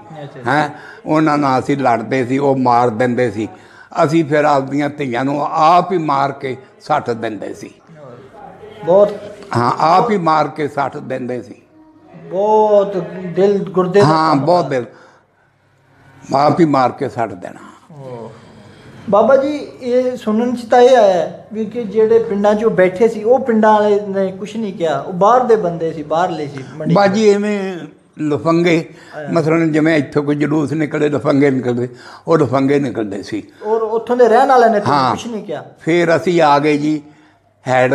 ਹੈ ਉਹਨਾਂ ਨਾਲ ਅਸੀਂ ਲੜਦੇ ਸੀ ਉਹ ਮਾਰ ਦਿੰਦੇ ਸੀ। ਅਸੀਂ ਫਿਰ ਆਪਦੀਆਂ ਧੀਆਂ ਨੂੰ ਆਪ ਹੀ ਮਾਰ ਕੇ ਸੱਟ ਦਿੰਦੇ ਸੀ। ਬਹੁਤ ਹਾਂ ਆਪ ਹੀ ਮਾਰ ਕੇ ਸੱਟ ਦਿੰਦੇ ਸੀ। ਬਹੁਤ ਦਿਲ ਗੁਰਦੇ ਹਾਂ ਬਹੁਤ ਦਿਲ। ਆਪ ਹੀ ਮਾਰ ਕੇ ਸੱਟ ਦੇਣਾ। ਬਾਬਾ ਜੀ ਇਹ ਸੁਣਨ ਚ ਤਾਂ ਇਹ ਆਇਆ ਵੀ ਕਿ ਜਿਹੜੇ ਪਿੰਡਾਂ 'ਚ ਉਹ ਬੈਠੇ ਸੀ ਉਹ ਪਿੰਡਾਂ ਵਾਲੇ ਨੇ ਕੁਝ ਨਹੀਂ ਕਿਹਾ। ਉਹ ਬਾਹਰ ਦੇ ਬੰਦੇ ਸੀ ਬਾਹਰਲੇ ਸੀ ਮੰਡੀ ਬਾਜੀ ਐਵੇਂ ਲਫੰਗੇ। ਮਸਲਨ ਜਿਵੇਂ ਇੱਥੋਂ ਕੋਈ ਜਲੂਸ ਨਿਕਲੇ ਲਫੰਗੇ ਨਿਕਲਦੇ। ਉਹ ਲਫੰਗੇ ਨਿਕਲਦੇ ਸੀ। ਔਰ ਉੱਥੋਂ ਦੇ ਰਹਿਣ ਵਾਲਿਆਂ ਨੇ। ਕੁਝ ਨਹੀਂ ਕਿਹਾ। ਫਿਰ ਅਸੀਂ ਆ ਗਏ ਜੀ ਹੈਡ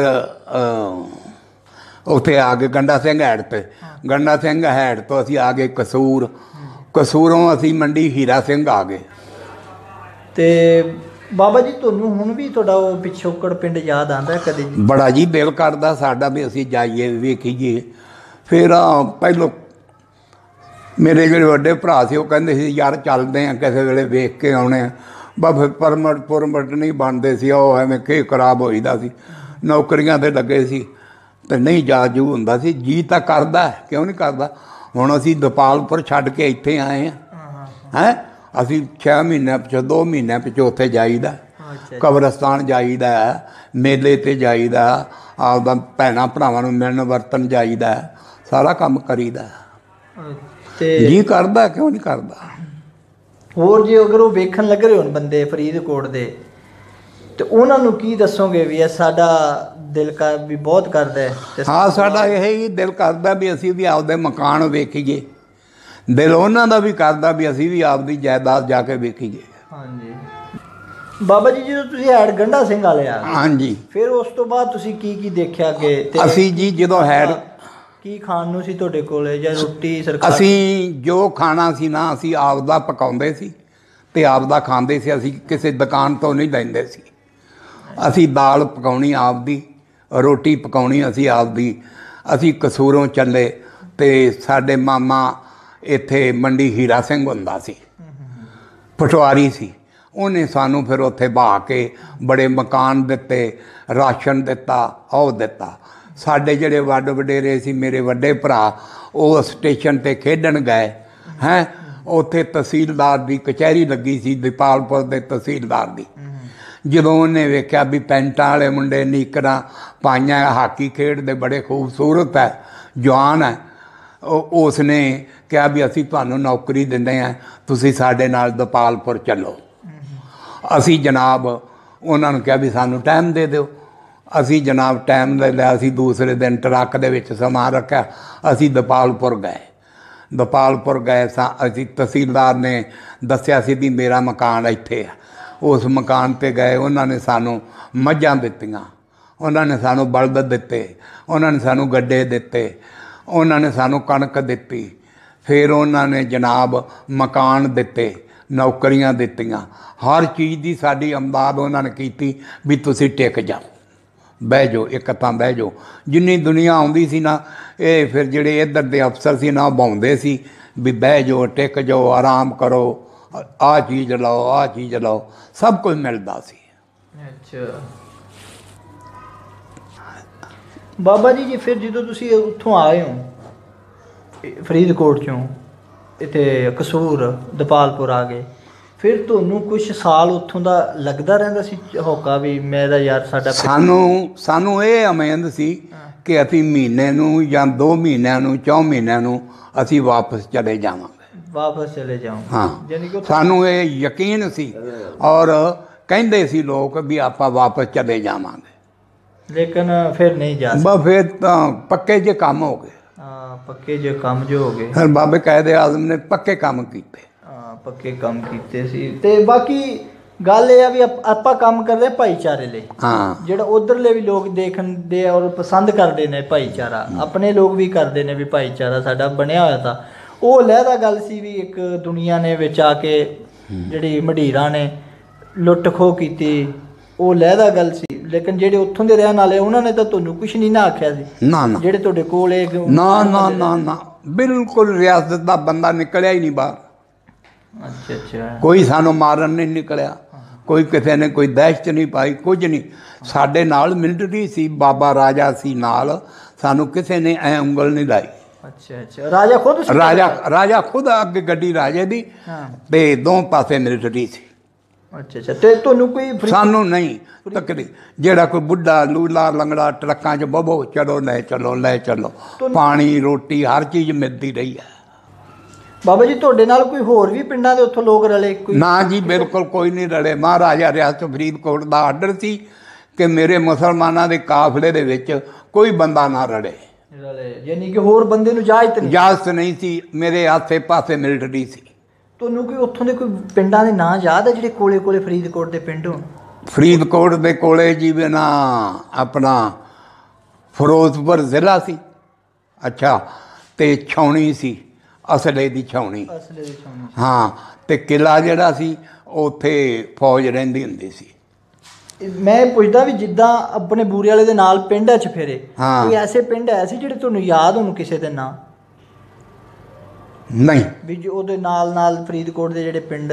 ਉੱਥੇ ਆ ਗਏ ਗੰਡਾ ਸਿੰਘ ਹੈਡ ਤੇ। ਗੰਡਾ ਸਿੰਘ ਹੈਡ ਤੋਂ ਅਸੀਂ ਆ ਗਏ ਕਸੂਰ। ਕਸੂਰੋਂ ਅਸੀਂ ਮੰਡੀ ਹੀਰਾ ਸਿੰਘ ਆ ਗਏ। ਤੇ ਬਾਬਾ ਜੀ ਤੁਹਾਨੂੰ ਹੁਣ ਵੀ ਤੁਹਾਡਾ ਉਹ ਪਿਛੋਕੜ ਪਿੰਡ ਯਾਦ ਆਂਦਾ ਕਦੇ? ਜੀ ਬੜਾ ਜੀ ਦਿਲ ਕਰਦਾ ਸਾਡਾ ਵੀ ਅਸੀਂ ਜਾਈਏ ਵੇਖੀਏ। ਫਿਰ ਪਹਿਲੋਂ ਮੇਰੇ ਜਿਹੜੇ ਵੱਡੇ ਭਰਾ ਸੀ ਉਹ ਕਹਿੰਦੇ ਸੀ ਯਾਰ ਚੱਲਦੇ ਆ ਕਿਸੇ ਵੇਲੇ ਵੇਖ ਕੇ ਆਉਣੇ ਆ। ਬਸ ਪਰਮਟ ਪਰਮਟ ਨਹੀਂ ਬਣਦੇ ਸੀ ਉਹ ਐਵੇਂ ਕੀ ਖਰਾਬ ਹੋਈਦਾ ਸੀ। ਨੌਕਰੀਆਂ ਤੇ ਲੱਗੇ ਸੀ ਤੇ ਨਹੀਂ ਜਾ ਜੂ ਹੁੰਦਾ ਸੀ। ਜੀ ਤਾਂ ਕਰਦਾ ਕਿਉਂ ਨਹੀਂ ਕਰਦਾ? ਹੁਣ ਅਸੀਂ ਦਪਾਲਪੁਰ ਛੱਡ ਕੇ ਇੱਥੇ ਆਏ ਆ। ਹਾਂ ਅਸੀਂ 6 ਮਹੀਨਿਆਂ ਪਿਛੋਂ 2 ਮਹੀਨਿਆਂ ਪਿਛੋਂ ਉੱਥੇ ਜਾਈਦਾ। ਕਬਰਸਤਾਨ ਜਾਈਦਾ ਮੇਲੇ ਤੇ ਜਾਈਦਾ ਆਪਦਾ ਭੈਣਾਂ ਭਰਾਵਾਂ ਨੂੰ ਮਿਲਣ ਵਰਤਨ ਜਾਈਦਾ ਸਾਰਾ ਕੰਮ ਕਰੀਦਾ। ਤੇ ਜੀ ਕਰਦਾ ਕਿਉਂ ਨਹੀਂ ਕਰਦਾ? ਹੋਰ ਜੇ ਅਗਰ ਉਹ ਵੇਖਣ ਲੱਗ ਰਹੇ ਹੋਣ ਬੰਦੇ ਫਰੀਦਕੋਟ ਦੇ ਤੇ ਉਹਨਾਂ ਨੂੰ ਕੀ ਦੱਸੋਗੇ ਵੀ ਇਹ ਸਾਡਾ ਦਿਲ ਕਰ ਵੀ ਬਹੁਤ ਕਰਦਾ ਹੈ? ਹਾਂ ਸਾਡਾ ਇਹ ਹੀ ਦਿਲ ਕਰਦਾ ਵੀ ਅਸੀਂ ਵੀ ਆਪਦੇ ਮਕਾਨ ਵੇਖੀਏ। ਦਿਲ ਉਹਨਾਂ ਦਾ ਵੀ ਕਰਦਾ ਵੀ ਅਸੀਂ ਵੀ ਆਪਦੀ ਜਾਇਦਾਦ ਜਾ ਕੇ ਵੇਖੀਏ। ਹਾਂਜੀ। ਬਾਬਾ ਜੀ ਜਦੋਂ ਤੁਸੀਂ ਐਡ ਗੰਡਾ ਸਿੰਘ ਵਾਲੇ ਆ ਹਾਂਜੀ। ਫਿਰ ਉਸ ਤੋਂ ਬਾਅਦ ਤੁਸੀਂ ਕੀ ਕੀ ਦੇਖਿਆ ਕਿ ਅਸੀਂ ਜੀ ਜਦੋਂ ਹੈਡ ਕੀ ਖਾਣ ਨੂੰ ਸੀ ਤੁਹਾਡੇ ਕੋਲੇ ਜਾਂ ਰੋਟੀ ਸਰਕਾਰ ਅਸੀਂ ਜੋ ਖਾਣਾ ਸੀ ਨਾ, ਅਸੀਂ ਆਪਦਾ ਪਕਾਉਂਦੇ ਸੀ ਤੇ ਆਪਦਾ ਖਾਂਦੇ ਸੀ। ਅਸੀਂ ਕਿਸੇ ਦੁਕਾਨ ਤੋਂ ਨਹੀਂ ਲੈਂਦੇ ਸੀ। ਅਸੀਂ ਦਾਲ ਪਕਾਉਣੀ ਆਪਦੀ, ਰੋਟੀ ਪਕਾਉਣੀ ਅਸੀਂ ਆਪਦੀ। ਅਸੀਂ ਕਸੂਰੋਂ ਚੱਲੇ ਤੇ ਸਾਡੇ ਮਾਮਾ ਇੱਥੇ ਮੰਡੀ ਹੀਰਾ ਸਿੰਘ ਹੁੰਦਾ ਸੀ। ਪਟਵਾਰੀ ਸੀ। ਉਹਨੇ ਸਾਨੂੰ ਫਿਰ ਉੱਥੇ ਬਹਾ ਕੇ ਬੜੇ ਮਕਾਨ ਦਿੱਤੇ, ਰਾਸ਼ਨ ਦਿੱਤਾ, ਉਹ ਦਿੱਤਾ। ਸਾਡੇ ਜਿਹੜੇ ਵੱਡ ਵਡੇਰੇ ਸੀ, ਮੇਰੇ ਵੱਡੇ ਭਰਾ, ਉਹ ਸਟੇਸ਼ਨ ਤੇ ਖੇਡਣ ਗਏ, ਹੈ। ਉੱਥੇ ਤਹਿਸੀਲਦਾਰ ਦੀ ਕਚਹਿਰੀ ਲੱਗੀ ਸੀ, ਦੀਪਾਲਪੁਰ ਦੇ ਤਹਿਸੀਲਦਾਰ ਦੀ। ਜਦੋਂ ਉਹਨੇ ਵੇਖਿਆ ਵੀ ਪੈਂਟਾਂ ਵਾਲੇ ਮੁੰਡੇ ਨੀਕਰਾਂ, ਪਾਈਆਂ ਹਾਕੀ ਖੇਡਦੇ, ਬੜੇ ਖੂਬਸੂਰਤ ਹੈ, ਜਵਾਨ ਹੈ। ਉਹ ਉਸ ਨੇ ਕਿਹਾ ਵੀ ਅਸੀਂ ਤੁਹਾਨੂੰ ਨੌਕਰੀ ਦਿੰਦੇ ਹਾਂ, ਤੁਸੀਂ ਸਾਡੇ ਨਾਲ ਦਪਾਲਪੁਰ ਚੱਲੋ। ਅਸੀਂ ਜਨਾਬ, ਉਹਨਾਂ ਨੂੰ ਕਿਹਾ ਵੀ ਸਾਨੂੰ ਟਾਈਮ ਦੇ ਦਿਓ। ਅਸੀਂ ਜਨਾਬ ਟਾਈਮ ਲੈ ਲਿਆ ਅਸੀਂ ਦੂਸਰੇ ਦਿਨ ਟਰੱਕ ਦੇ ਵਿੱਚ ਸਮਾਨ ਰੱਖਿਆ। ਅਸੀਂ ਦਪਾਲਪੁਰ ਗਏ। ਦਪਾਲਪੁਰ ਗਏ ਸਾਂ। ਅਸੀਂ ਤਹਿਸੀਲਦਾਰ ਨੇ ਦੱਸਿਆ ਸੀ ਵੀ ਮੇਰਾ ਮਕਾਨ ਇੱਥੇ ਆ। ਉਸ ਮਕਾਨ ਤੇ ਗਏ। ਉਹਨਾਂ ਨੇ ਸਾਨੂੰ ਮੱਝਾਂ ਦਿੱਤੀਆਂ। ਉਹਨਾਂ ਨੇ ਸਾਨੂੰ ਬਲਦ ਦਿੱਤੇ। ਉਹਨਾਂ ਨੇ ਸਾਨੂੰ ਗੱਡੇ ਦਿੱਤੇ। ਉਹਨਾਂ ਨੇ ਸਾਨੂੰ ਕਣਕ ਦਿੱਤੀ। ਫਿਰ ਉਹਨਾਂ ਨੇ ਜਨਾਬ ਮਕਾਨ ਦਿੱਤੇ, ਨੌਕਰੀਆਂ ਦਿੱਤੀਆਂ। ਹਰ ਚੀਜ਼ ਦੀ ਸਾਡੀ ਅਮਦਾਦ ਉਹਨਾਂ ਨੇ ਕੀਤੀ ਵੀ ਤੁਸੀਂ ਟਿਕ ਜਾਓ। ਬਹਿ ਜਾਓ, ਇੱਕ ਤਾਂ ਬਹਿ ਜਾਓ। ਜਿੰਨੀ ਦੁਨੀਆ ਆਉਂਦੀ ਸੀ ਨਾ, ਇਹ ਫਿਰ ਜਿਹੜੇ ਇੱਧਰ ਦੇ ਅਫਸਰ ਸੀ ਨਾ, ਉਹ ਬਾਉਂਦੇ ਸੀ ਵੀ ਬਹਿ ਜਾਓ, ਟਿਕ ਜਾਓ, ਆਰਾਮ ਕਰੋ ਆਹ ਚੀਜ਼ ਲਓ ਆਹ ਚੀਜ਼ ਲਓ, ਸਭ ਕੁਝ ਮਿਲਦਾ ਸੀ। ਅੱਛਾ। ਬਾਬਾ ਜੀ ਜੀ ਫਿਰ ਜਦੋਂ ਤੁਸੀਂ ਉੱਥੋਂ ਆਏ ਹੋ ਫਰੀਦਕੋਟ ਚੋਂ, ਇੱਥੇ ਕਸੂਰ, ਦਪਾਲਪੁਰ ਆ ਗਏ ਫਿਰ ਤੁਹਾਨੂੰ ਕੁਝ ਸਾਲ ਉੱਥੋਂ ਦਾ ਲੱਗਦਾ ਰਹਿੰਦਾ ਸੀ ਹੋਕਾ ਵੀ ਮੇਰਾ ਯਾਰ ਸਾਡਾ ਸਾਨੂੰ ਸਾਨੂੰ ਇਹ ਉਮੀਦ ਸੀ ਕਿ ਅਸੀਂ ਮਹੀਨੇ ਨੂੰ ਜਾਂ 2 ਮਹੀਨਿਆਂ ਨੂੰ 4 ਮਹੀਨਿਆਂ ਨੂੰ ਅਸੀਂ ਵਾਪਸ ਚਲੇ ਜਾਵਾਂਗੇ। ਵਾਪਸ ਚਲੇ ਜਾਓ ਹਾਂ। ਯਾਨੀ ਕਿ ਸਾਨੂੰ ਇਹ ਯਕੀਨ ਸੀ ਔਰ ਕਹਿੰਦੇ ਸੀ ਲੋਕ ਵੀ ਆਪਾਂ ਵਾਪਸ ਚਲੇ ਜਾਵਾਂਗੇ। ਲੇਕਿਨ ਫਿਰ ਨਹੀਂ ਜਾ ਬਸ ਫਿਰ ਤਾਂ ਪੱਕੇ ਜੇ ਕੰਮ ਹੋ ਗਏ। ਹਾਂ ਪੱਕੇ ਜੇ ਕੰਮ ਜੋ ਹੋ ਗਏ। ਫਿਰ ਬਾਬੇ ਕਾਇਦੇ ਆਜ਼ਮ ਨੇ ਪੱਕੇ ਕੰਮ ਕੀਤੇ। ਪੱਕੇ ਕੰਮ ਕੀਤੇ ਸੀ। ਤੇ ਬਾਕੀ ਗੱਲ ਇਹ ਆ ਵੀ ਆਪ- ਕੰਮ ਕਰਦੇ ਹਾਂ ਭਾਈਚਾਰੇ ਲਈ। ਹਾਂ। ਜਿਹੜਾ ਉਧਰਲੇ ਵੀ ਲੋਕ ਦੇਖਣ ਦੇ ਔਰ ਪਸੰਦ ਕਰਦੇ ਨੇ ਭਾਈਚਾਰਾ ਆਪਣੇ ਲੋਕ ਵੀ ਕਰਦੇ ਨੇ ਵੀ ਭਾਈਚਾਰਾ ਸਾਡਾ ਬਣਿਆ ਹੋਇਆ ਤਾਂ। ਉਹ ਲਹਿਦਾ ਗੱਲ ਸੀ ਵੀ ਇੱਕ ਦੁਨੀਆ ਨੇ ਵਿੱਚ ਆ ਕੇ ਜਿਹੜੀ ਮਢੀਰਾਂ ਨੇ ਲੁੱਟ ਖੋਹ ਕੀਤੀ। ਉਹ ਲਹਿਦਾ ਗੱਲ ਸੀ। ਲੇਕਿਨ ਜਿਹੜੇ ਉੱਥੋਂ ਦੇ ਰਹਿਣ ਵਾਲੇ ਉਹਨਾਂ ਨੇ ਤਾਂ ਤੁਹਾਨੂੰ ਕੁਝ ਨਹੀਂ ਨਾ ਆਖਿਆ ਸੀ। ਨਾ ਨਾ। ਜਿਹੜੇ ਤੁਹਾਡੇ ਕੋਲ ਇੱਕ ਨਾ ਨਾ ਨਾ। ਨਾ। ਬਿਲਕੁਲ ਰਿਆਸਤ ਦਾ ਬੰਦਾ ਨਿਕਲਿਆ ਹੀ ਨਹੀਂ ਬਾਹਰ। ਅੱਛਾ ਅੱਛਾ। ਕੋਈ ਸਾਨੂੰ ਮਾਰਨ ਨਹੀਂ ਨਿਕਲਿਆ। ਕੋਈ ਕਿਸੇ ਨੇ ਕੋਈ ਦਹਿਸ਼ਤ ਨਹੀਂ ਪਾਈ ਕੁਝ ਨਹੀਂ। ਸਾਡੇ ਨਾਲ ਮਿਲਟਰੀ ਸੀ ਬਾਬਾ ਰਾਜਾ ਸੀ ਨਾਲ। ਸਾਨੂੰ ਕਿਸੇ ਨੇ ਐ ਉਂਗਲ ਨਹੀਂ ਲਾਈ। ਅੱਛਾ ਅੱਛਾ। ਰਾਜਾ ਖੁਦ ਸੀ? ਰਾਜਾ ਰਾਜਾ ਖੁਦ ਅੱਗੇ ਗੱਡੀ ਰਾਜੇ ਦੀ ਤੇ ਦੋ ਪਾਸੇ ਮਿਲਟਰੀ ਸੀ। ਅੱਛਾ ਅੱਛਾ। ਤੇ ਤੁਹਾਨੂੰ ਕੋਈ ਸਾਨੂੰ ਨਹੀਂ ਤਕਰੀ ਜਿਹੜਾ ਕੋਈ ਬੁੱਢਾ ਲੂਲਾ ਲੰਗੜਾ ਟਰੱਕਾਂ 'ਚ ਬਬੋ ਚਲੋ ਲੈ ਚਲੋ ਲੈ ਚਲੋ। ਪਾਣੀ ਰੋਟੀ ਹਰ ਚੀਜ਼ ਮਿਲਦੀ ਰਹੀ ਹੈ। ਬਾਬਾ ਜੀ ਤੁਹਾਡੇ ਨਾਲ ਕੋਈ ਹੋਰ ਵੀ ਪਿੰਡਾਂ ਦੇ ਉੱਥੋਂ ਲੋਕ ਰਲੇ? ਕੋਈ ਨਾ ਜੀ ਬਿਲਕੁਲ ਕੋਈ ਨਹੀਂ ਰਲੇ। ਮਹਾਰਾਜਾ ਰਿਆਸਤ ਫਰੀਦਕੋਟ ਦਾ ਆਰਡਰ ਸੀ ਕਿ ਮੇਰੇ ਮੁਸਲਮਾਨਾਂ ਦੇ ਕਾਫਲੇ ਦੇ ਵਿੱਚ ਕੋਈ ਬੰਦਾ ਨਾ ਰਲੇ। ਰਲੇ। ਯਾਨੀ ਕਿ ਹੋਰ ਬੰਦੇ ਨੂੰ ਇਜਾਜ਼ਤ ਨਹੀਂ? ਇਜਾਜ਼ਤ ਨਹੀਂ ਸੀ। ਮੇਰੇ ਆਸੇ ਪਾਸੇ ਮਿਲਟਰੀ ਸੀ। ਤੁਹਾਨੂੰ ਕੋਈ ਉੱਥੋਂ ਦੇ ਕੋਈ ਪਿੰਡਾਂ ਦੇ ਨਾਂ ਯਾਦ ਹੈ ਜਿਹੜੇ ਕੋਲੇ ਕੋਲੇ ਫਰੀਦਕੋਟ ਦੇ ਪਿੰਡ ਹੋਣ? ਫਰੀਦਕੋਟ ਦੇ ਕੋਲੇ ਜੀ ਨਾ ਆਪਣਾ ਫਿਰੋਜ਼ਪੁਰ ਜ਼ਿਲ੍ਹਾ ਸੀ। ਅੱਛਾ ਤੇ ਛਾਉਣੀ ਸੀ। ਅਸਲੇ ਦੀ ਛਾਉਣੀ। ਅਸਲੇ ਵਿੱਚ ਹੋਣੀ ਹਾਂ ਤੇ ਕਿਲਾ ਜਿਹੜਾ ਸੀ ਉੱਥੇ ਫੌਜ ਰਹਿੰਦੀ ਹੁੰਦੀ ਸੀ। ਮੈਂ ਪੁੱਛਦਾ ਵੀ ਜਿੱਦਾਂ ਆਪਣੇ ਬੂਰੇ ਵਾਲੇ ਦੇ ਨਾਲ ਪਿੰਡਾਂ 'ਚ ਫਿਰੇ। ਕੋਈ ਐਸੇ ਪਿੰਡ ਐ ਸੀ ਜਿਹੜੇ ਤੁਹਾਨੂੰ ਯਾਦ ਹੋਣ ਕਿਸੇ ਦੇ ਨਾਂ? ਨਹੀਂ। ਵੀ ਜੋ ਉਹਦੇ ਨਾਲ ਨਾਲ ਫਰੀਦਕੋਟ ਦੇ ਜਿਹੜੇ ਪਿੰਡ?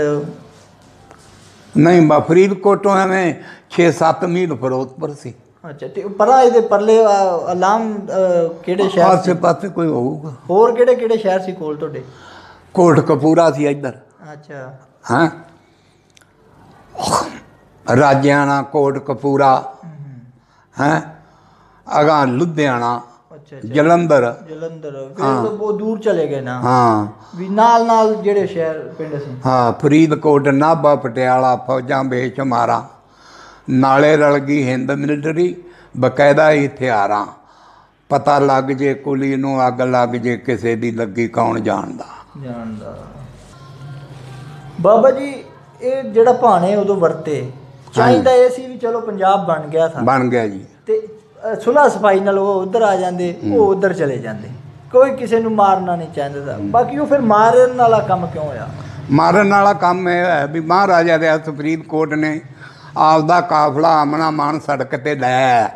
ਨਹੀਂ ਬਾ ਫਰੀਦਕੋਟੋਂ ਐਵੇਂ 6-7 ਮੀਲ ਫਿਰੋਜ਼ਪੁਰ ਸੀ। ਅੱਛਾ ਤੇ ਪਰਾਂ ਇਹਦੇ ਪਰਲੇ ਅਲਾਮ ਕਿਹੜੇ ਸ਼ਹਿਰ ਆਸੇ ਪਾਸੇ ਕੋਈ ਹੋਊਗਾ। ਹੋਰ ਕਿਹੜੇ ਕਿਹੜੇ ਸ਼ਹਿਰ ਸੀ ਕੋਲ ਤੁਹਾਡੇ? ਕੋਟ ਕਪੂਰਾ ਸੀ ਇੱਧਰ। ਅੱਛਾ। ਹਾਂ? ਰਾਜਿਆਣਾ ਕੋਟ ਕਪੂਰਾ। ਹੈ। ਅਗਾਂ ਲੁਧਿਆਣਾ ਜਲੰਧਰ। ਜਲੰਧਰ। ਫਿਰ ਤਾਂ ਬਹੁਤ ਦੂਰ ਚਲੇ ਗਏ ਨਾ। ਹਾਂ। ਵੀ ਨਾਲ ਨਾਲ ਜਿਹੜੇ ਸ਼ਹਿਰ ਪਿੰਡ ਸੀ। ਹਾਂ ਫਰੀਦਕੋਟ ਨਾਭਾ ਪਟਿਆਲਾ ਫੌਜਾਂ ਬੇਸ਼ੁਮਾਰਾਂ। ਨਾਲੇ ਰਲ ਗਈ ਹਿੰਦ ਮਿਲਟਰੀ ਬਕਾਇਦਾ ਹਥਿਆਰਾਂ। ਪਤਾ ਲੱਗ ਜੇ ਕੁਲੀ ਨੂੰ ਅੱਗ ਲੱਗ ਜੇ ਕਿਸੇ ਦੀ ਲੱਗੀ ਕੌਣ ਜਾਣਦਾ? ਜਾਣਦਾ। ਬਾਬਾ ਜੀ ਇਹ ਜਿਹੜਾ ਭਾਣੇ ਉਦੋਂ ਵਰਤੇ ਚਾਹੀਦਾ ਇਹ ਸੀ ਵੀ ਚਲੋ ਪੰਜਾਬ ਬਣ ਗਿਆ ਥਾ। ਬਣ ਗਿਆ ਜੀ। ਤੇ ਅ, ਸੁਲ੍ਹਾ ਸਫ਼ਾਈ ਨਾਲ ਉਹ ਉਧਰ ਆ ਜਾਂਦੇ ਉਹ ਉਧਰ ਚਲੇ ਜਾਂਦੇ। ਕੋਈ ਕਿਸੇ ਨੂੰ ਮਾਰਨਾ ਨਹੀਂ ਚਾਹੁੰਦਾ। ਬਾਕੀ ਉਹ ਫਿਰ ਮਾਰਨ ਵਾਲਾ ਕੰਮ ਕਿਉਂ ਹੋਇਆ? ਮਾਰਨ ਵਾਲਾ ਕੰਮ ਇਹ ਹੈ ਵੀ ਮਹਾਰਾਜਾ ਦੇ ਫਰੀਦਕੋਟ ਨੇ ਆਪਦਾ ਕਾਫਲਾ ਅਮਨਾ ਮਾਨ ਸੜਕ ਤੇ ਲੈ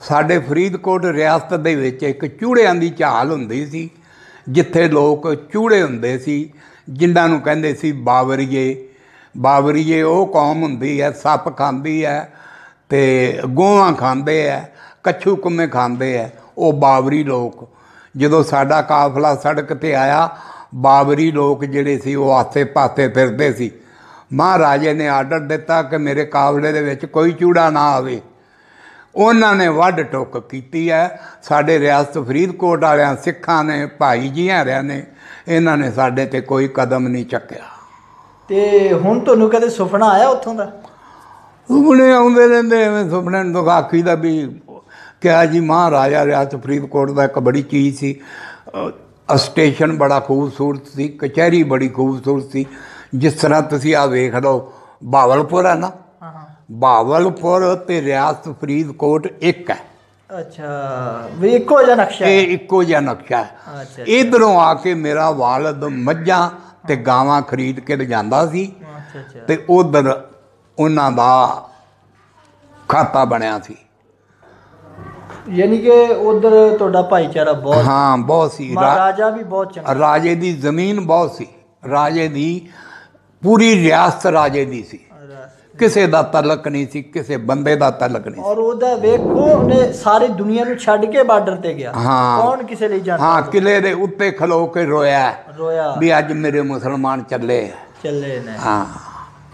ਸਾਡੇ ਫਰੀਦਕੋਟ ਰਿਆਸਤ ਦੇ ਵਿੱਚ ਇੱਕ ਚੂੜਿਆਂ ਦੀ ਝਾਲ ਹੁੰਦੀ ਸੀ, ਜਿੱਥੇ ਲੋਕ ਚੂੜੇ ਹੁੰਦੇ ਸੀ, ਜਿਨ੍ਹਾਂ ਨੂੰ ਕਹਿੰਦੇ ਸੀ ਬਾਵਰੀਏ। ਬਾਵਰੀਏ ਉਹ ਕੌਮ ਹੁੰਦੀ ਹੈ, ਸੱਪ ਖਾਂਦੀ ਹੈ ਤੇ ਗੋਹਾਂ ਖਾਂਦੇ ਹੈ, ਕੱਛੂ ਕੁੰਮੇ ਖਾਂਦੇ ਹੈ। ਉਹ ਬਾਵਰੀ ਲੋਕ, ਜਦੋਂ ਸਾਡਾ ਕਾਫਲਾ ਸੜਕ ਤੇ ਆਇਆ ਬਾਬਰੀ ਲੋਕ ਜਿਹੜੇ ਸੀ ਉਹ ਆਸੇ ਪਾਸੇ ਫਿਰਦੇ ਸੀ। ਮਹਾਰਾਜੇ ਨੇ ਆਰਡਰ ਦਿੱਤਾ ਕਿ ਮੇਰੇ ਕਾਫਲੇ ਦੇ ਵਿੱਚ ਕੋਈ ਚੂੜਾ ਨਾ ਆਵੇ। ਉਹਨਾਂ ਨੇ ਵੱਢ ਟੁੱਕ ਕੀਤੀ ਹੈ। ਸਾਡੇ ਰਿਆਸਤ ਫਰੀਦਕੋਟ ਵਾਲਿਆਂ ਸਿੱਖਾਂ ਨੇ ਭਾਈ ਜੀ ਹਰਿਆਂ ਨੇ ਇਹਨਾਂ ਨੇ ਸਾਡੇ ਤੇ ਕੋਈ ਕਦਮ ਨਹੀਂ ਚੱਕਿਆ। ਤੇ ਹੁਣ ਤੁਹਾਨੂੰ ਕਦੇ ਸੁਪਨਾ ਆਇਆ ਉੱਥੋਂ ਦਾ? ਸੁਪਨੇ ਆਉਂਦੇ ਰਹਿੰਦੇ ਐਵੇਂ ਸੁਪਨੇ ਨੂੰ ਆਖੀ ਦਾ ਵੀ ਕਿਹਾ ਜੀ ਮਹਾਰਾਜਾ ਰਿਆਸਤ ਫਰੀਦਕੋਟ ਦਾ ਇੱਕ ਬੜੀ ਚੀਜ਼ ਸੀ। ਸਟੇਸ਼ਨ ਬੜਾ ਖੂਬਸੂਰਤ ਸੀ ਕਚਹਿਰੀ ਬੜੀ ਖੂਬਸੂਰਤ ਸੀ। ਜਿਸ ਤਰ੍ਹਾਂ ਤੁਸੀਂ ਆ ਵੇਖ ਲਓ ਬਾਵਲਪੁਰ ਹੈ ਨਾ? ਬਾਵਲਪੁਰ ਤੇ ਰਿਆਸਤ ਫਰੀਦਕੋਟ ਇੱਕ ਹੈ। ਅੱਛਾ ਵੀ ਇੱਕੋ ਜਿਹਾ ਨਕਸ਼ਾ ਹੈ? ਇਹ ਇੱਕੋ ਜਿਹਾ ਨਕਸ਼ਾ ਹੈ। ਅੱਛਾ ਇਧਰੋਂ ਆ ਕੇ ਮੇਰਾ ਵਾਲਦ ਮੱਝਾਂ ਤੇ ਗਾਵਾਂ ਖਰੀਦ ਕੇ ਲਿਜਾਂਦਾ ਸੀ। ਤੇ ਉਧਰ ਉਹਨਾਂ ਦਾ ਖਾਤਾ ਬਣਿਆ ਸੀ। ਯਾਨੀ ਕਿ ਉਧਰ ਤੁਹਾਡਾ ਭਾਈਚਾਰਾ ਬਹੁਤ ਹਾਂ ਬਹੁਤ ਸੀ। ਰਾ- ਮਹਾਰਾਜਾ ਵੀ ਬਹੁਤ ਚੰਗਾ। ਰਾਜੇ ਦੀ ਜ਼ਮੀਨ ਬਹੁਤ ਸੀ। ਰਾਜੇ ਦੀ ਪੂਰੀ ਰਿਆਸਤ ਰਾਜੇ ਦੀ ਸੀ। ਕਿਸੇ ਦਾ ਤਲਕ ਨਹੀਂ ਸੀ ਕਿਸੇ ਬੰਦੇ ਦਾ ਤਲਕ ਨਹੀਂ। ਔਰ ਉਹਦਾ ਵੇਖੋ ਉਹਨੇ ਸਾਰੀ ਦੁਨੀਆ ਨੂੰ ਛੱਡ ਕੇ ਬਾਰਡਰ ਤੇ ਗਿਆ। ਹਾਂ। ਕੌਣ ਕਿਸੇ ਲਈ ਜਾਂਦਾ ਹਾਂ ਕਿਲੇ ਦੇ ਉੱਤੇ ਖਲੋ ਕੇ ਰੋਇਆ। ਰੋਇਆ। ਵੀ ਅੱਜ ਮੇਰੇ ਮੁਸਲਮਾਨ ਚੱਲੇ। ਚੱਲੇ ਨੇ। ਹਾਂ।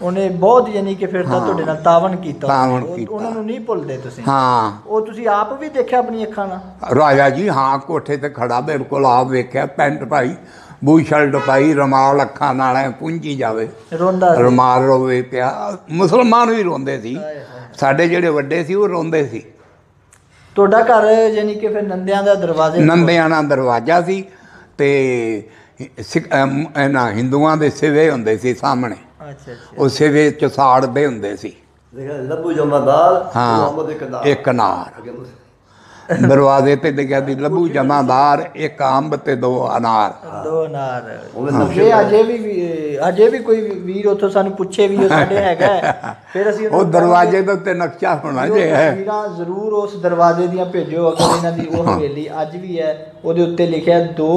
ਉਹਨੇ ਬਹੁਤ ਯਾਨੀ ਕਿ ਫਿਰ ਤਾਂ ਤੁਹਾਡੇ ਨਾਲ ਤਾਵਨ ਕੀਤਾ। ਉਹਨਾਂ ਨੂੰ ਨਹੀਂ ਭੁੱਲਦੇ ਤੁਸੀਂ। ਹਾਂ। ਉਹ ਤੁਸੀਂ ਆਪ ਵੀ ਦੇਖਿਆ ਆਪਣੀ ਅੱਖਾਂ ਨਾਲ? ਰਾਜਾ ਜੀ ਹਾਂ ਕੋਠੇ ਤੇ ਖੜਾ ਬਿਲਕੁਲ ਆਪ ਵੇਖਿਆ। ਪੈਂਟ ਪਾਈ। ਬੂ ਸ਼ਰਟ ਪਾਈ ਰਮਾਲ ਅੱਖਾਂ ਨਾਲ ਐਂ ਪੁੰਜੀ ਜਾਵੇ। ਰੋਂਦਾ ਸੀ। ਰਮਾਲ ਰੋਵੇ ਪਿਆ। ਮੁਸਲਮਾਨ ਵੀ ਰੋਂਦੇ ਸੀ। ਸਾਡੇ ਜਿਹੜੇ ਵੱਡੇ ਸੀ ਉਹ ਰੋਂਦੇ ਸੀ। ਤੁਹਾਡਾ ਘਰ ਯਾਨੀ ਕਿ ਫਿਰ ਨੰਦਿਆਂ ਦਾ ਦਰਵਾਜ਼ੇ ਨੰਦਿਆਣਾ ਦਰਵਾਜ਼ਾ ਸੀ ਤੇ ਇਹਨਾਂ ਹਿੰਦੂਆਂ ਦੇ ਸਿਵੇ ਹੁੰਦੇ ਸੀ ਸਾਹਮਣੇ। ਅੱਛਾ ਅੱਛਾ। ਉਹ ਸਿਵੇ ਚ ਸਾੜਦੇ ਹੁੰਦੇ ਸੀ। ਦੇਖਿਆ ਲੱਭੂ ਜਮਾਦਾਰ ਹਾਂ ਮੁਹੰਮਦ ਇਕਦਾਰ ਇੱਕ ਨਾਰ। ਦਰਵਾਜ਼ੇ ਤੇ ਲਿਖਿਆ ਸੀ ਲੱਭੂ ਜਮਾਦਾਰ ਇੱਕ ਅੰਬ ਤੇ ਦੋ ਅਨਾਰ। ਦੋ ਨਾਰ ਉਹਦੇ ਨਕਸ਼ੇ ਜੇ ਅਜੇ ਵੀ ਅਜੇ ਵੀ ਕੋਈ ਵੀਰ ਉੱਥੋਂ ਸਾਨੂੰ ਪੁੱਛੇ ਵੀ ਉਹ ਸਾਡੇ ਹੈਗਾ ਫਿਰ ਅਸੀਂ ਉਹ ਦਰਵਾਜ਼ੇ ਦੇ ਉੱਤੇ ਨਕਸ਼ਾ ਹੋਣਾ ਜੋ ਹੈ। ਤਸਵੀਰਾਂ ਜ਼ਰੂਰ ਉਸ ਦਰਵਾਜ਼ੇ ਦੀਆਂ ਭੇਜੋ ਅਗਰ ਇਹਨਾਂ ਦੀ ਉਹ ਹਵੇਲੀ ਅੱਜ ਵੀ ਹੈ ਉਹਦੇ ਉੱਤੇ ਲਿਖਿਆ ਦੋ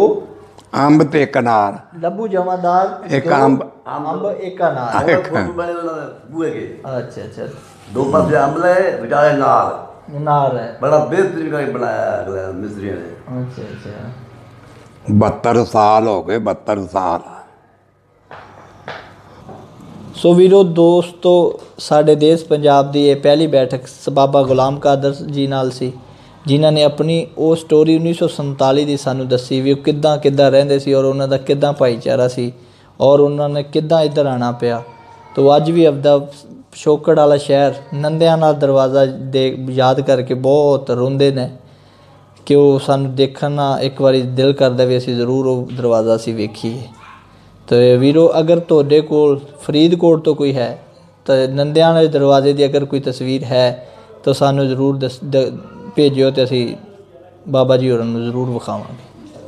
ਅੰਬ ਤੇ ਇੱਕ ਅਨਾਰ। ਲੱਭੂ ਜਮਾਦਾਰ ਇੱਕ ਅੰਬ। ਅੰਬ ਇੱਕ ਅਨਾਰ। ਉਹ ਫੋਟੋ ਬਣੇ ਉਹਨਾਂ ਦੇ ਬੂਹੇ ਕੇ ਅੱਛਾ ਅੱਛਾ। ਦੋ ਪਾਸੇ ਅੰਬ ਲੈ ਵਿਚਾਰੇ ਨਾਲ ਨਾਰ ਹੈ ਬੜਾ ਬਿਹਤਰੀਨ ਕਰਕੇ ਬਣਾਇਆ ਅਗਲੇ ਮਿਸਤਰੀਆਂ ਨੇ। ਅੱਛਾ ਅੱਛਾ। 72 ਸਾਲ ਹੋ ਗਏ 72 ਸਾਲ। ਸੋ ਵੀਰੋ ਦੋਸਤੋ ਸਾਡੇ ਦੇਸ਼ ਪੰਜਾਬ ਦੀ ਇਹ ਪਹਿਲੀ ਬੈਠਕ ਸ- ਬਾਬਾ ਗੁਲਾਮ ਕਾਦਰ ਜੀ ਨਾਲ ਸੀ ਜਿਨ੍ਹਾਂ ਨੇ ਆਪਣੀ ਉਹ ਸਟੋਰੀ 1947 ਦੀ ਸਾਨੂੰ ਦੱਸੀ ਵੀ ਉਹ ਕਿੱਦਾਂ ਕਿੱਦਾਂ ਰਹਿੰਦੇ ਸੀ ਔਰ ਉਹਨਾਂ ਦਾ ਕਿੱਦਾਂ ਭਾਈਚਾਰਾ ਸੀ ਔਰ ਉਹਨਾਂ ਨੇ ਕਿੱਦਾਂ ਇੱਧਰ ਆਣਾ ਪਿਆ। ਤੋ ਅੱਜ ਵੀ ਆਪਦਾ ਸ਼ੋਕੜ ਵਾਲਾ ਸ਼ਹਿਰ ਨੰਦਿਆਂ ਨਾਲ ਦਰਵਾਜ਼ਾ ਦੇ ਯਾਦ ਕਰਕੇ ਬਹੁਤ ਰੋਂਦੇ ਨੇ ਕਿ ਉਹ ਸਾਨੂੰ ਦੇਖਣਾ ਇੱਕ ਵਾਰੀ ਦਿਲ ਕਰਦਾ ਵੀ ਅਸੀਂ ਜ਼ਰੂਰ ਉਹ ਦਰਵਾਜ਼ਾ ਅਸੀਂ ਵੇਖੀਏ। ਤੇ ਵੀਰੋ, ਅਗਰ ਤੁਹਾਡੇ ਕੋਲ ਫਰੀਦਕੋਟ ਤੋਂ ਕੋਈ ਹੈ, ਤਾਂ ਨੰਦਿਆਂ ਵਾਲੇ ਦਰਵਾਜ਼ੇ ਦੀ ਅਗਰ ਕੋਈ ਤਸਵੀਰ ਹੈ, ਤਾਂ ਸਾਨੂੰ ਜ਼ਰੂਰ ਦੱਸ- ਦ- ਭੇਜਿਓ ਤੇ ਅਸੀਂ ਬਾਬਾ ਜੀ ਹੋਰਾਂ ਨੂੰ ਜ਼ਰੂਰ ਵਿਖਾਵਾਂਗੇ।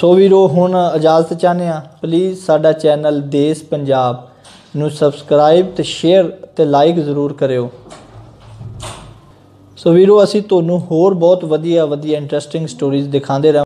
ਸੋ ਵੀਰੋ, ਹੁਣ ਇਜਾਜ਼ਤ ਚਾਹੁੰਦੇ ਆ ਪਲੀਜ਼ ਸਾਡਾ ਚੈਨਲ ਦੇਸ਼ ਪੰਜਾਬ ਨੂੰ ਸਬਸਕ੍ਰਾਈਬ ਤੇ ਸ਼ੇਅਰ ਤੇ ਲਾਈਕ ਜ਼ਰੂਰ ਕਰਿਓ। ਸੋ ਵੀਰੋ, ਅਸੀਂ ਤੁਹਾਨੂੰ ਹੋਰ ਬਹੁਤ ਵਧੀਆ ਵਧੀਆ ਇੰਟਰਸਟਿੰਗ ਸਟੋਰੀਜ਼ ਦਿਖਾਉਂਦੇ ਰਹਾਂ